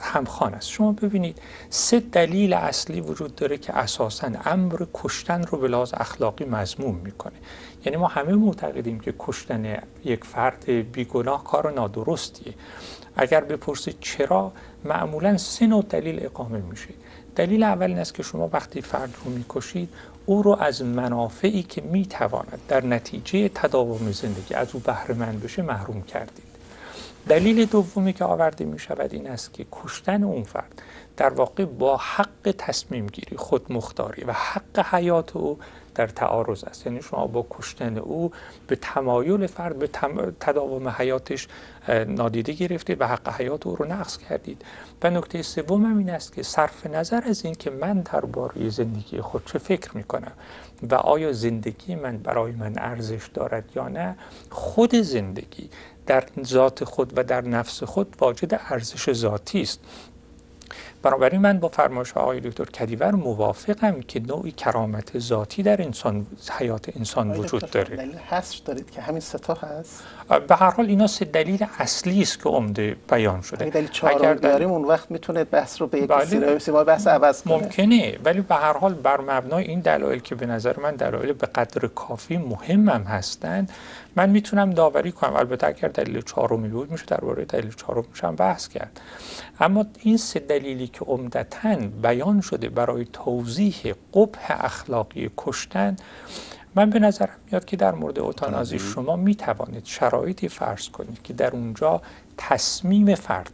همخوان است. شما ببینید سه دلیل اصلی وجود داره که اساسا امر کشتن رو به لحاظ اخلاقی مضموم می‌کنه. یعنی ما همه معتقدیم که کشتن یک فرد بیگناه کار نادرستیه. اگر بپرسید چرا معمولا سه نوع دلیل اقامه میشه. دلیل اول این است که شما وقتی فرد رو می‌کشید او رو از منافعی که می‌تواند در نتیجه تداوم زندگی از او بهره مند بشه محروم کردید. دلیل دومی که آورده می شود این است که کشتن اون فرد در واقع با حق تصمیم گیری خود مختاری و حق حیات او در تعارض است. یعنی شما با کشتن او به تمایل فرد به تداوم حیاتش نادیده گرفتید و حق حیات او رو نقض کردید. و نکته سوم هم این است که صرف نظر از این که من درباره زندگی خود چه فکر می کنم و آیا زندگی من برای من ارزش دارد یا نه خود زندگی در ذات خود و در نفس خود واجد ارزش ذاتی است. بنابراین من با فرمایش آقای دکتر کدیور موافقم که نوعی کرامت ذاتی در انسان حیات انسان وجود داره. دلیل حصر دارید که همین ستا هست؟ به هر حال اینا سه دلیل اصلی است که عمده بیان شده. اگه دلیل چهارم بیاریم اون وقت می‌تونه بحث رو به یک بله. سیما بحث عوض کنه ممکنه ولی به هر حال بر مبنای این دلایل که به نظر من دلایل به قدر کافی مهمم هستند من می‌تونم داوری کنم. البته اگر دلیل چهارمی بود میشه درباره دلیل چهارم میشم بحث کرد. اما این سه دلیلی که عمدتا بیان شده برای توضیح قبح اخلاقی کشتن من به نظرم میاد که در مورد اوتانازی شما می توانید شرایطی فرض کنید که در اونجا تصمیم فرد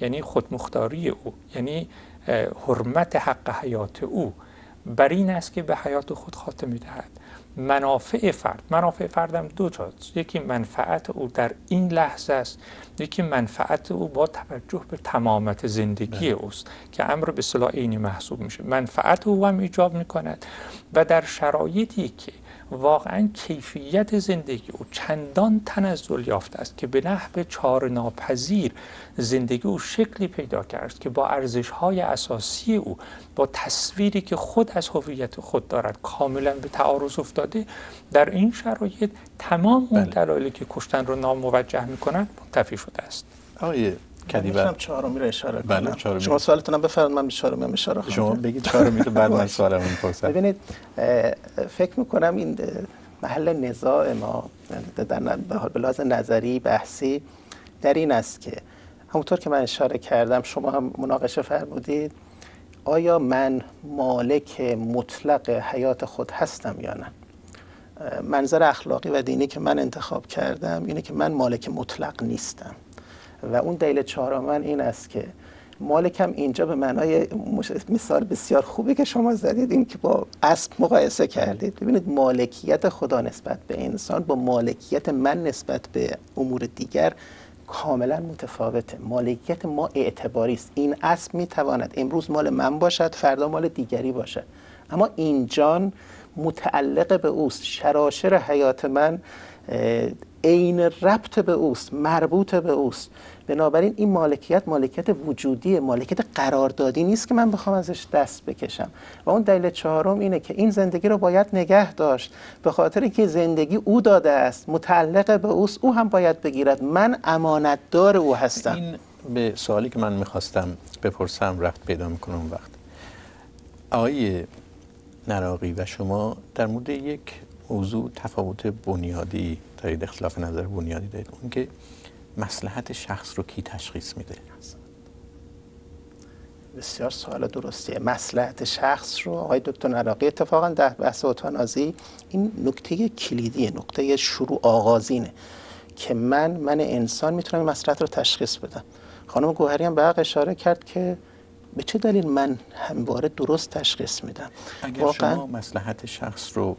یعنی خودمختاری او یعنی حرمت حق حیات او بر این است که به حیات خود خاتمه دهد. منافع فرد منافع فردم دو تاست یکی منفعت او در این لحظه است. یکی منفعت او با توجه به تمامت زندگی بله. اوست که امر به صلاح عینی محسوب میشه. منفعت او هم ایجاب می‌کند و در شرایطی که واقعا کیفیت زندگی او چندان تنزل یافته است که به نحو چار ناپذیر زندگی او شکلی پیدا کرد که با ارزش های اساسی او با تصویری که خود از هویت خود دارد کاملا به تعارض افتاده در این شرایط تمام اون بله. دلایلی که کشتن رو ناموجه می‌کنند منتفی شده است آقای کدیبر چهارمی رو اشاره کنم. بله چهارمی. شما سوالتون هم بفرمایید من چهارمی هم اشاره کنم شما بگید چهارمی رو بعد من سوالم می‌پرسم. ببینید فکر می‌کنم این محل نزاع ما در به لحاظ نظری بحثی در این است که همونطور که من اشاره کردم شما هم مناقشه فرمودید آیا من مالک مطلق حیات خود هستم یا نه؟ منظر اخلاقی و دینی که من انتخاب کردم اینه که من مالک مطلق نیستم. و اون دلیل چهارم این است که مالکم اینجا به معنای مثال بسیار خوبی که شما زدید این که با اسب مقایسه کردید. ببینید مالکیت خدا نسبت به انسان با مالکیت من نسبت به امور دیگر کاملا متفاوته. مالکیت ما اعتباری است. این اسب می‌تواند امروز مال من باشد فردا مال دیگری باشد. اما این جان متعلق به اوست. شراشر حیات من عین ربط به اوست مربوط به اوست. بنابراین این مالکیت مالکیت وجودی مالکیت قراردادی نیست که من بخوام ازش دست بکشم. و اون دلیل چهارم اینه که این زندگی رو باید نگه داشت. به خاطر اینکه زندگی او داده است متعلق به اوست او هم باید بگیرد. من امانتدار او هستم. این به سوالی که من می‌خواستم بپرسم رفت پیدا می‌کنم وقت. آقای نراقی و شما در مورد یک موضوع تفاوت بنیادی دارید اختلاف نظر بنیادی دارید. اون که مسلحت شخص رو کی تشخیص میده؟ بسیار سوال درستیه مسلحت شخص رو آقای دکتر نراقی اتفاقا در بحث اوتانازی این نکته کلیدیه نکته شروع آغازینه که من من انسان می‌تونم این مسلحت رو تشخیص بدم. خانم گوهری هم به اشاره کرد که به چه دلیل من همواره درست تشخیص میدم؟ اگر واقعا شما مسلحت شخص رو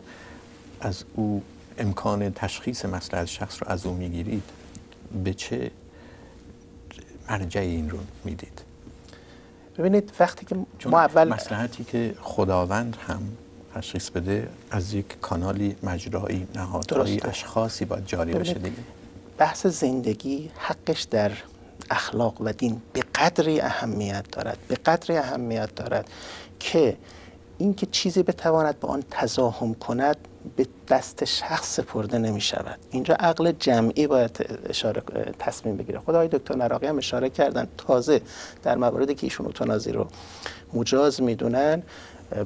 از او امکان تشخیص مسلحت شخص رو از او می‌گیرید به چه مرجعی این رو می‌دید؟ ببینید وقتی که ما اول مسلحتی که خداوند هم تشخیص بده از یک کانالی مجرایی نهادهایی اشخاصی باید جاری بشه دیگه. بحث زندگی حقش در اخلاق و دین به قدری اهمیت دارد به قدری اهمیت دارد که اینکه چیزی بتواند به آن تزاهم کند به دست شخص سپرده نمی شود اینجا عقل جمعی باید اشاره تصمیم بگیره. خدای دکتر نراقی هم اشاره کردن. تازه در مواردی که ایشون اوتانازی رو مجاز می‌دونن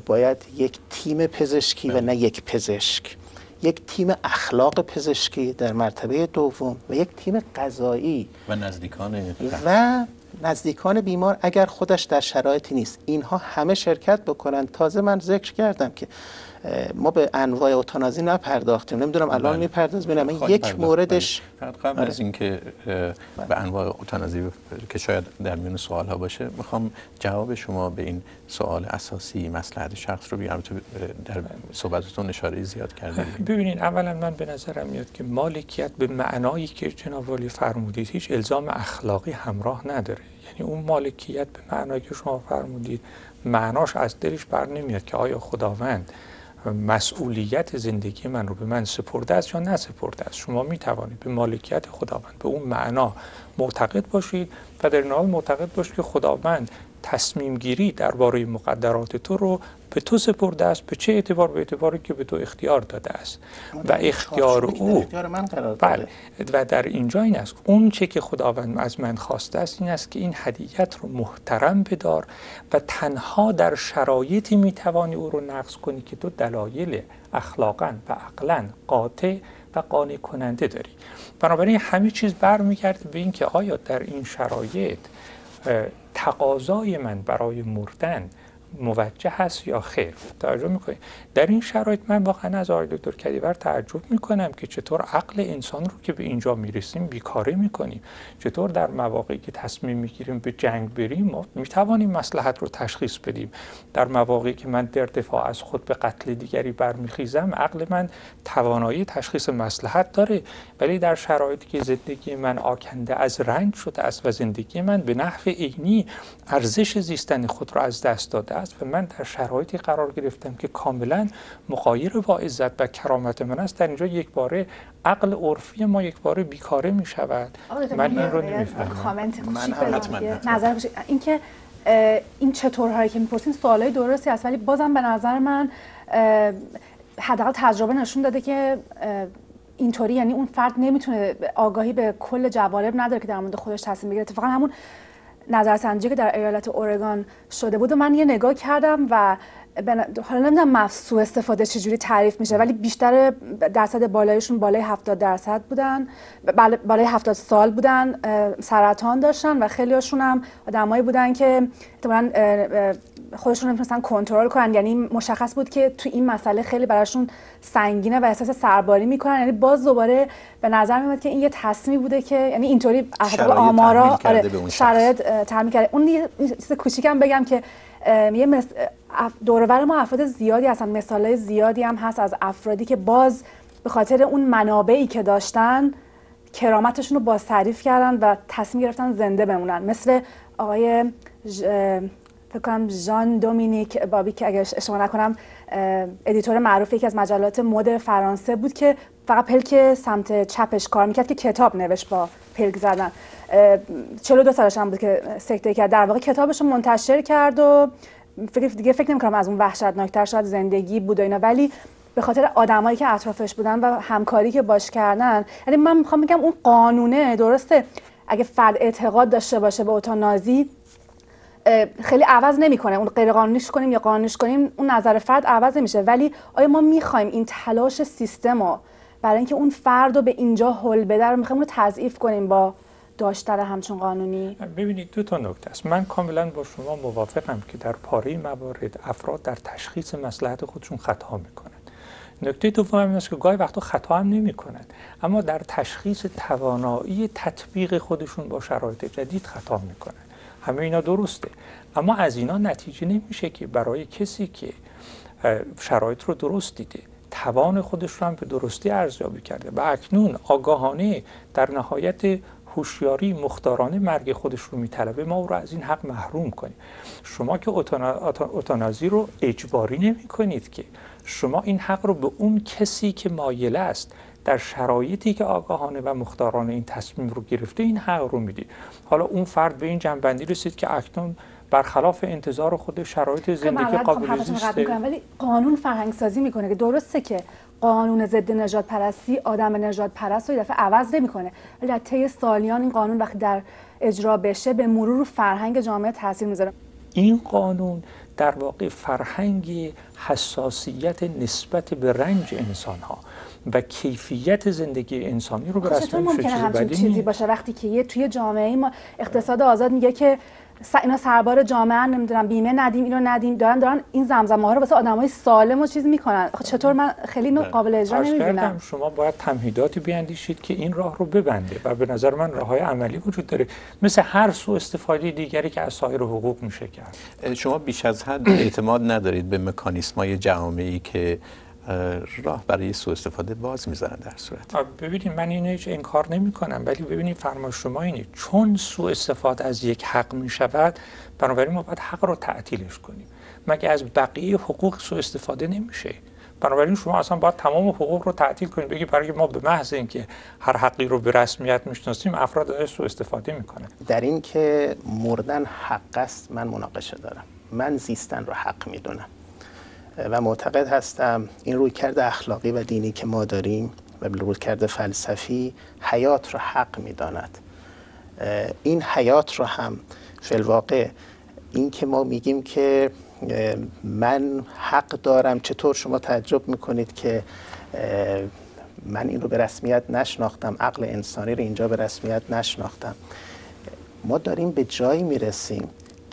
باید یک تیم پزشکی و نه یک پزشک. یک تیم اخلاق پزشکی در مرتبه دوم و یک تیم قضایی و نزدیکان و نزدیکان بیمار اگر خودش در شرایطی نیست اینها همه شرکت بکنن تازه من ذکر کردم که ما به انواع اوتانازی نپرداختیم نمی‌دونم الان بله. میپرداز ببینم یک موردش بله. قبل از آره. اینکه بله. به انواع اوتانازی که شاید در میون سوال ها باشه می‌خوام جواب شما به این سوال اساسی مصلحت شخص رو بیارم تو در صحبتتون اشاره زیاد کردید (laughs) ببینید اولا من به نظرم میاد که مالکیت به معنایی که جناب والی فرمودید هیچ الزام اخلاقی همراه نداره یعنی اون مالکیت به معنایی که شما فرمودید معناش از دلش بر نمیاد که آیا خداوند مسئولیت زندگی من رو به من سپرده است یا نسپرده است. شما می توانید به مالکیت خداوند به اون معنا معتقد باشید و در این حال معتقد باشید که خداوند تصمیم گیری درباره مقدرات تو رو به تو سپرده است به چه اعتبار؟ به اعتباری که به تو اختیار داده است. و اختیار او بله. و در اینجا این است اون چه که خداوند از من خواسته است این است که این هدیت رو محترم بدار و تنها در شرایطی می‌توانی او رو نقض کنی که تو دلایل اخلاقا و عقلا قاطع و قانع کننده داری. بنابراین همه چیز برمیگرده به اینکه آیا در این شرایط تقاضای من برای مردن موجه هست یا خیر؟ توجه می‌کنید در این شرایط من واقعا از آقای دکتر کدیور تعجب می‌کنم که چطور عقل انسان رو که به اینجا می‌رسیم بیکاره می‌کنیم. چطور در مواقعی که تصمیم می‌گیریم به جنگ بریم ما می‌توانیم مسلحت رو تشخیص بدیم. در مواقعی که من در دفاع از خود به قتل دیگری برمیخیزم عقل من توانایی تشخیص مسلحت داره. ولی در شرایطی که زندگی من آکنده از رنج شده است و زندگی من به نحو عینی ارزش زیستن خود را از دست داده است و من در شرایطی قرار گرفتم که کاملا مقایر با عزت و کرامت من است. در اینجا یک باره عقل عرفی ما یک باره بیکاره می شود. من این رو نمی‌فهمم. من نظر اینکه این چطور هایی که می‌پرسین سوالای درستی است ولی بازم به نظر من حداقل تجربه نشون داده که اینطوری یعنی اون فرد نمی‌تونه آگاهی به کل جوانب نداره که در مورد خودش تصمیم بگیره. اتفاقا همون نظرسنجی که در ایالت اورگان شده بود و من یه نگاه کردم و حالا نمی‌دونم مفسو استفاده چجوری تعریف میشه ولی بیشتر درصد بالایشون بالای 70 درصد بودن بالای 70 سال بودن سرطان داشتن و خیلی هاشون هم آدمایی بودن که خودشون نمی‌تونستن کنترل کنن. یعنی مشخص بود که تو این مسئله خیلی براشون سنگینه و احساس سرباری می‌کنن. یعنی باز دوباره به نظر میاد که این یه تصمیم بوده که یعنی اینطوری آمارا آره شرایط تعمیل کرده. اون یه چیز کوچیکم بگم که یه مس... دورور ما افراد زیادی هستن. مثالای زیادی هم هست از افرادی که باز به خاطر اون منابعی که داشتن کرامتشون رو باز تعریف کردن و تصمیم گرفتن زنده بمونن. مثل آقای فکر کنم دومینیک بابی که اگر اشتباه نکنم editor معروف یکی از مجلات مد فرانسه بود که فقط پلک سمت چپش کار می‌کرد که کتاب نوشت با پلک زدن. 42 سالش هم بود که سکته کرد. در واقع کتابش رو منتشر کرد و فکر دیگه فکر نمی‌کنم از اون وحشتناکتر شاید زندگی بود و اینا. ولی به خاطر آدمایی که اطرافش بودن و همکاری که باش کردن یعنی من می‌خوام بگم اون قانونه درسته. اگه فرد اعتقاد داشته باشه به اوتانازی خیلی عوض نمی‌کنه. اون غیر قانونیش کنیم یا قانونیش کنیم اون نظر فرد عوض نمیشه. ولی آیا ما می‌خوایم این تلاش سیستم رو برای اینکه اون فرد رو به اینجا حل بده رو می‌خوایم رو تضعیف کنیم با داشتن همچون قانونی؟ ببینید دو تا نکته است. من کاملا با شما موافقم که در پاره موارد افراد در تشخیص مسلحت خودشون خطا می‌کنن. نکته دوم این است که گاهی وقتا خطا هم نمی کنند اما در تشخیص توانایی تطبیق خودشون با شرایط جدید خطا می‌کنن. همه اینا درسته. اما از اینا نتیجه نمیشه که برای کسی که شرایط رو درست دیده توان خودش رو هم به درستی ارزیابی کرده. و اکنون آگاهانه در نهایت هوشیاری مختارانه مرگ خودش رو میطلبه ما او رو از این حق محروم کنیم. شما که اتانازی رو اجباری نمی کنید که شما این حق رو به اون کسی که مایل است در شرایطی که آگاهانه و مختارانه این تصمیم رو گرفته این حق رو می‌دید. حالا اون فرد به این جنبندی رسید که اکنون برخلاف انتظار خود شرایط خب، زندگی قابل زیسته ولی قانون فرهنگ سازی می‌کنه که درسته که قانون ضد نجات پرستی آدم نجات پرست رو دفعه عوض نمی‌کنه ولی در طی سالیان این قانون وقتی در اجرا بشه به مرور فرهنگ جامعه تاثیر می‌ذاره. این قانون در واقع فرهنگ حساسیت نسبت به رنج انسان ها و کیفیت زندگی انسانی رو به خب رسمیت ممکنه همچین چیزی باشه؟ وقتی که یه توی جامعه ما اقتصاد آزاد میگه که اینا سربار جامعه نمی‌دونم بیمه ندیم اینو ندیم دارن دارن این زمزمه ها رو واسه آدمای سالم و چیز می‌کنن. چطور من خیلی نوع بله. قابل اجرا نمی‌بینم. شما باید تمهیداتی بیاندیشید که این راه رو ببنده و به نظر من راه های عملی وجود داره. مثل هر سو استفاده دیگری که از سایر حقوق میشه کرد. شما بیش از حد اعتماد ندارید به مکانیسم های جوامعی که راه برای سوء استفاده باز می‌ذارن در صورت. ببینید من اینو هیچ انکار نمی کنم ولی ببینید فرما شما اینه. چون سوء استفاده از یک حق می شود بنابراین ما باید حق رو تعطیلش کنیم. مگه از بقیه حقوق سوء استفاده نمیشه؟ بنابراین شما اصلا باید تمام حقوق رو تعطیل کنید بگید برای ما به محض اینکه هر حقی رو به رسمیت می‌شناسیم افراد ازش سوء استفاده می‌کنه. در این که مردن حق است من مناقشه دارم. من زیستن رو حق می‌دونم. و معتقد هستم این رویکرد اخلاقی و دینی که ما داریم و رویکرد فلسفی حیات رو حق می‌داند. این حیات رو هم فی این که ما میگیم که من حق دارم چطور شما تعجب می‌کنید که من این رو به رسمیت نشناختم عقل انسانی رو اینجا به رسمیت نشناختم. ما داریم به جایی می‌رسیم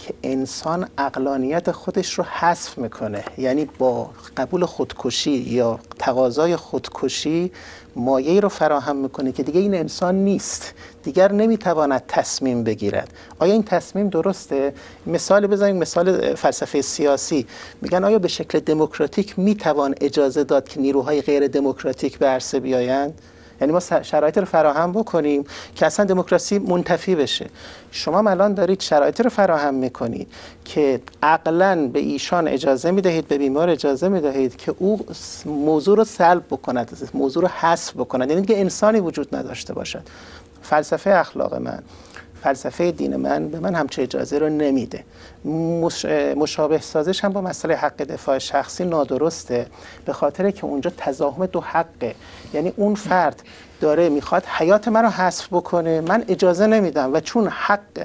که انسان اقلانیت خودش رو حذف می‌کنه. یعنی با قبول خودکشی یا تقاضای خودکشی مایه رو فراهم می‌کنه که دیگه این انسان نیست. دیگر نمی‌تواند تصمیم بگیرد. آیا این تصمیم درسته؟ مثال بزنیم مثال فلسفه سیاسی. میگن آیا به شکل دموکراتیک می‌توان اجازه داد که نیروهای غیر دموکراتیک به عرصه بیایند؟ یعنی ما شرایط رو فراهم بکنیم که اصلا دموکراسی منتفی بشه. شما الان دارید شرایط رو فراهم می‌کنید که عقلا به ایشان اجازه می‌دهید به بیمار اجازه می‌دهید که او موضوع رو سلب بکند موضوع رو حذف بکند. یعنی که انسانی وجود نداشته باشد. فلسفه اخلاق من. فلسفه دین من به من همچه اجازه رو نمیده. مشابه سازش هم با مسئله حق دفاع شخصی نادرسته به خاطر که اونجا تضاهم دو حقه. یعنی اون فرد داره می‌خواد حیات من رو حذف بکنه من اجازه نمیدم و چون حق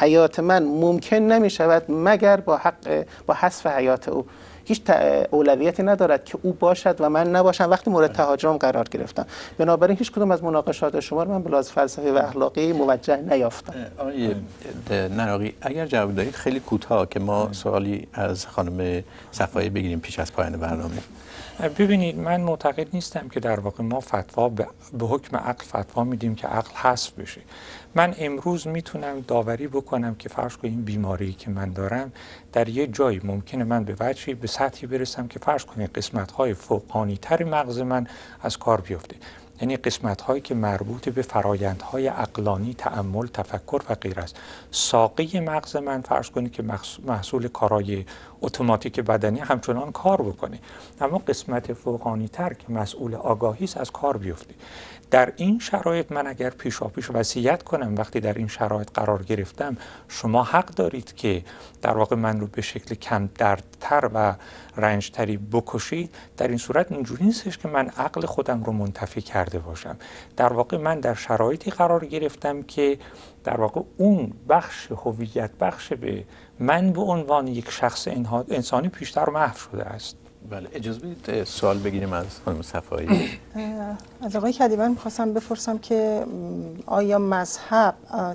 حیات من ممکن نمی‌شود مگر با حق با حذف حیات او. هیچ اولویتی ندارد که او باشد و من نباشم. وقتی مورد تهاجم قرار گرفتم. بنابراین هیچ کدوم از مناقشات شما رو من بلاز فلسفی و اخلاقی موجه نیافتم. آقای نراقی اگر جواب دارید خیلی کوتاه که ما سوالی از خانم صفایی بگیریم پیش از پایان برنامه. ببینید من معتقد نیستم که در واقع ما فتوا به حکم عقل فتوا میدیم که عقل حذف بشه. من امروز می‌تونم داوری بکنم که فرض کنید بیماری که من دارم در یه جایی ممکنه من به وجهی به سطحی برسم که فرض کنید قسمت های فوقانی تر مغز من از کار بیفته. یعنی قسمت هایی که مربوط به فرایندهای اقلانی تعمل تفکر و غیر است. ساقه مغز من فرض کنید که محصول کارای اتوماتیک بدنی همچنان کار بکنه. اما قسمت فوقانی تر که مسئول آگاهی است از کار بیفته. در این شرایط من اگر پیشا پیش وصیت کنم وقتی در این شرایط قرار گرفتم شما حق دارید که در واقع من رو به شکل کم دردتر و رنجتری بکشید. در این صورت اینجوری نیستش که من عقل خودم رو منتفی کرده باشم. در واقع من در شرایطی قرار گرفتم که در واقع اون بخش هویت بخش به من به عنوان یک شخص انسانی پیشتر محو شده است. بله اجازه بدید سوال بگیریم از خانم صفایی. (coughs) از آقای کدیبن می‌خواستم بپرسم که آیا مذهب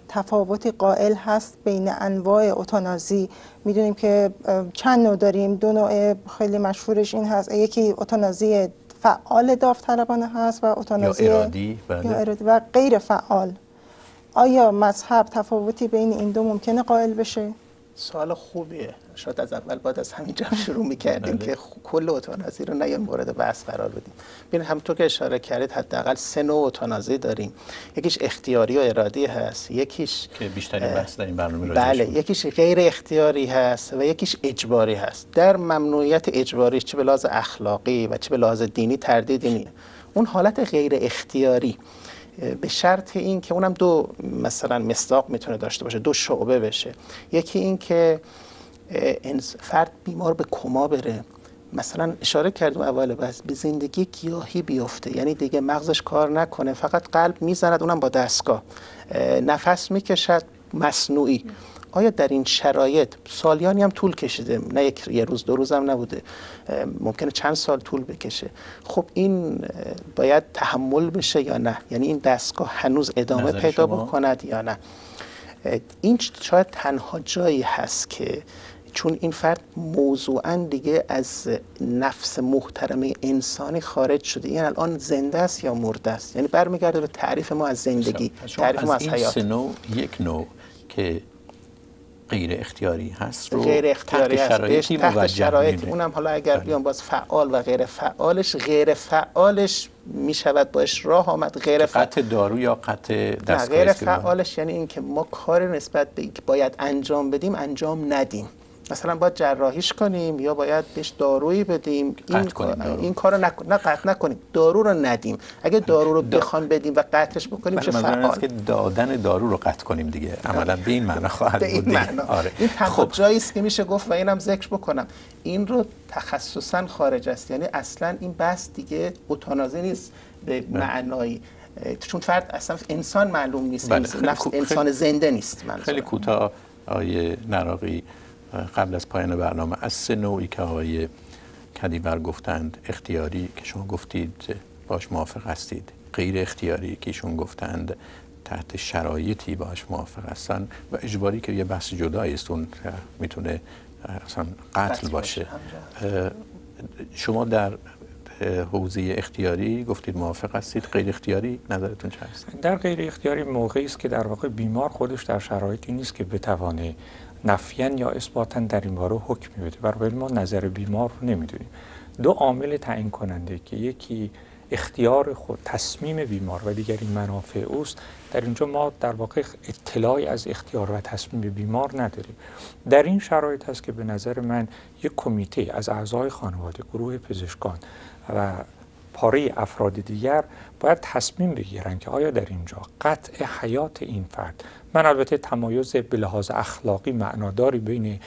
تفاوتی قائل هست بین انواع اوتانازی؟ می‌دونیم که چند نوع داریم. دو نوع خیلی مشهورش این هست. یکی اوتانازی فعال داوطلبانه هست و اوتانازی یا ارادی, بله. یا ارادی و غیر فعال. آیا مذهب تفاوتی بین این دو ممکنه قائل بشه؟ سوال خوبیه. شاید از اول باید از همینجا شروع می‌کردیم بله. که کل اوتانازی رو نه مورد بحث قرار بدیم. ببین همونطور که اشاره کردید حداقل سه نوع اوتانازی داریم. یکیش اختیاری و ارادی هست یکیش که بیشترین بحث در این برنامه بله یکیش غیر اختیاری هست و یکیش اجباری هست. در ممنوعیت اجباری چه به لحاظ اخلاقی و چه به لحاظ دینی تردیدی نیست. اون حالت غیر اختیاری به شرط این که اونم دو مثلا مصداق می‌تونه داشته باشه دو شعبه بشه. یکی این که فرد بیمار به کما بره. مثلا اشاره کردیم اول بس به زندگی گیاهی بیفته. یعنی دیگه مغزش کار نکنه. فقط قلب می‌زند اونم با دستگاه. نفس می‌کشد مصنوعی. آیا در این شرایط سالیانی هم طول کشیده؟ نه یک یه روز دو روز هم نبوده. ممکنه چند سال طول بکشه. خب این باید تحمل بشه یا نه؟ یعنی این دستگاه هنوز ادامه پیدا بکند یا نه؟ این شاید تنها جایی هست که چون این فرد موضوعا دیگه از نفس محترمه انسانی خارج شده. این الان زنده است یا مرده است؟ یعنی برمیگرده به تعریف ما از زندگی تعریف ما از حیات. این یک نوع که غیر اختیاری هست رو غیر اختیاری تحت شرایطی تحت شرایط اونم حالا اگر بله. بیان باز فعال و غیر فعالش غیر فعالش می شود باش راه آمد. غیر فعال قطع دارو یا قطع دستگاه غیر فعالش یعنی اینکه ما کار نسبت به باید انجام بدیم انجام ندیم. مثلا باید جراحیش کنیم یا باید بهش دارویی بدیم. این کنیم این کارو نکن... نه قطع نکنیم. دارو رو ندیم. اگه دارو رو بخوان بدیم و قطعش بکنیم چه فعال؟ که دادن دارو رو قطع کنیم دیگه. عملا به این معنا خواهد به این معنا. آره. این خب. جایی است که میشه گفت و اینم ذکر بکنم. این رو تخصصا خارج است. یعنی اصلا این بحث دیگه اوتانازی نیست به معنایی چون فرد اصلا انسان معلوم نیست. بله. نفس انسان زنده نیست من خیلی کوتاه آیه نراقی قبل از پایان برنامه از سه نوعی که آقای کدیور گفتند اختیاری که شما گفتید باش موافق هستید. غیر اختیاری که ایشون گفتند تحت شرایطی باش موافق هستن. و اجباری که یه بحث جدایی است اون می‌تونه اصلا قتل باشه. شما در حوزه اختیاری گفتید موافق هستید. غیر اختیاری نظرتون چه هست در غیر اختیاری موقعی است که در واقع بیمار خودش در شرایطی نیست که بتوانه نفیان یا اثباتا در این باره حکم میده برای ما نظر بیمار رو نمی‌دونیم. دو عامل تعیین کننده که یکی اختیار خود تصمیم بیمار و دیگری منافع اوست. در اینجا ما در واقع اطلاعی از اختیار و تصمیم بیمار نداریم. در این شرایط هست که به نظر من یک کمیته از اعضای خانواده گروه پزشکان و پاره افراد دیگر باید تصمیم بگیرن که آیا در اینجا قطع حیات این فرد من البته تمایز به لحاظ اخلاقی معناداری بین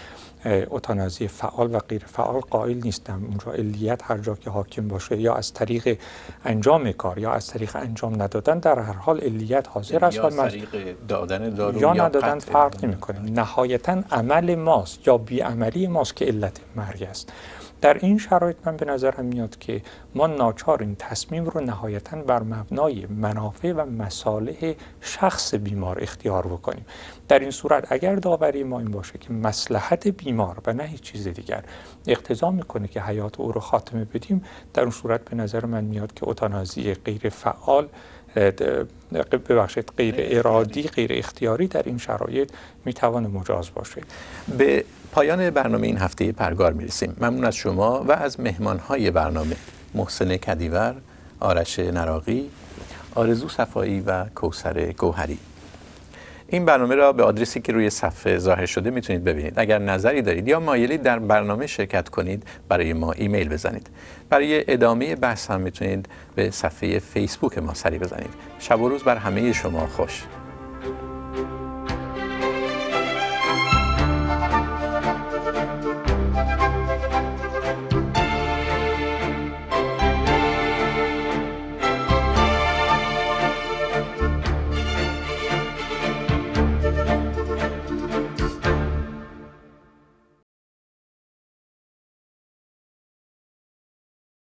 اوتانازی فعال و غیر فعال قائل نیستم. اونجا علیت هر جا که حاکم باشه یا از طریق انجام کار یا از طریق انجام ندادن در هر حال علیت حاضر است یا از طریق دادن دارو یا ندادن فرق نمی‌کنه. نهایتا عمل ماست یا بیعملی ماست که علت مرگ است. در این شرایط من به نظرم میاد که ما ناچار این تصمیم رو نهایتا بر مبنای منافع و مصالح شخص بیمار اختیار بکنیم. در این صورت اگر داوری ما این باشه که مسلحت بیمار و نه هیچ چیز دیگر اقتضا می‌کنه که حیات او رو خاتمه بدیم در اون صورت به نظر من میاد که اوتانازی غیر فعال ببخشید غیر ارادی غیر اختیاری در این شرایط می‌توانه مجاز باشه به پایان برنامه این هفته پرگار می‌رسیم. ممنون از شما و از مهمانهای برنامه محسن کدیور آرش نراقی آرزو صفایی و کوسر گوهری. این برنامه را به آدرسی که روی صفحه ظاهر شده می‌تونید ببینید. اگر نظری دارید یا مایلید در برنامه شرکت کنید برای ما ایمیل بزنید. برای ادامه بحث هم می‌تونید به صفحه فیسبوک ما سری بزنید. شب و روز بر همه شما خوش.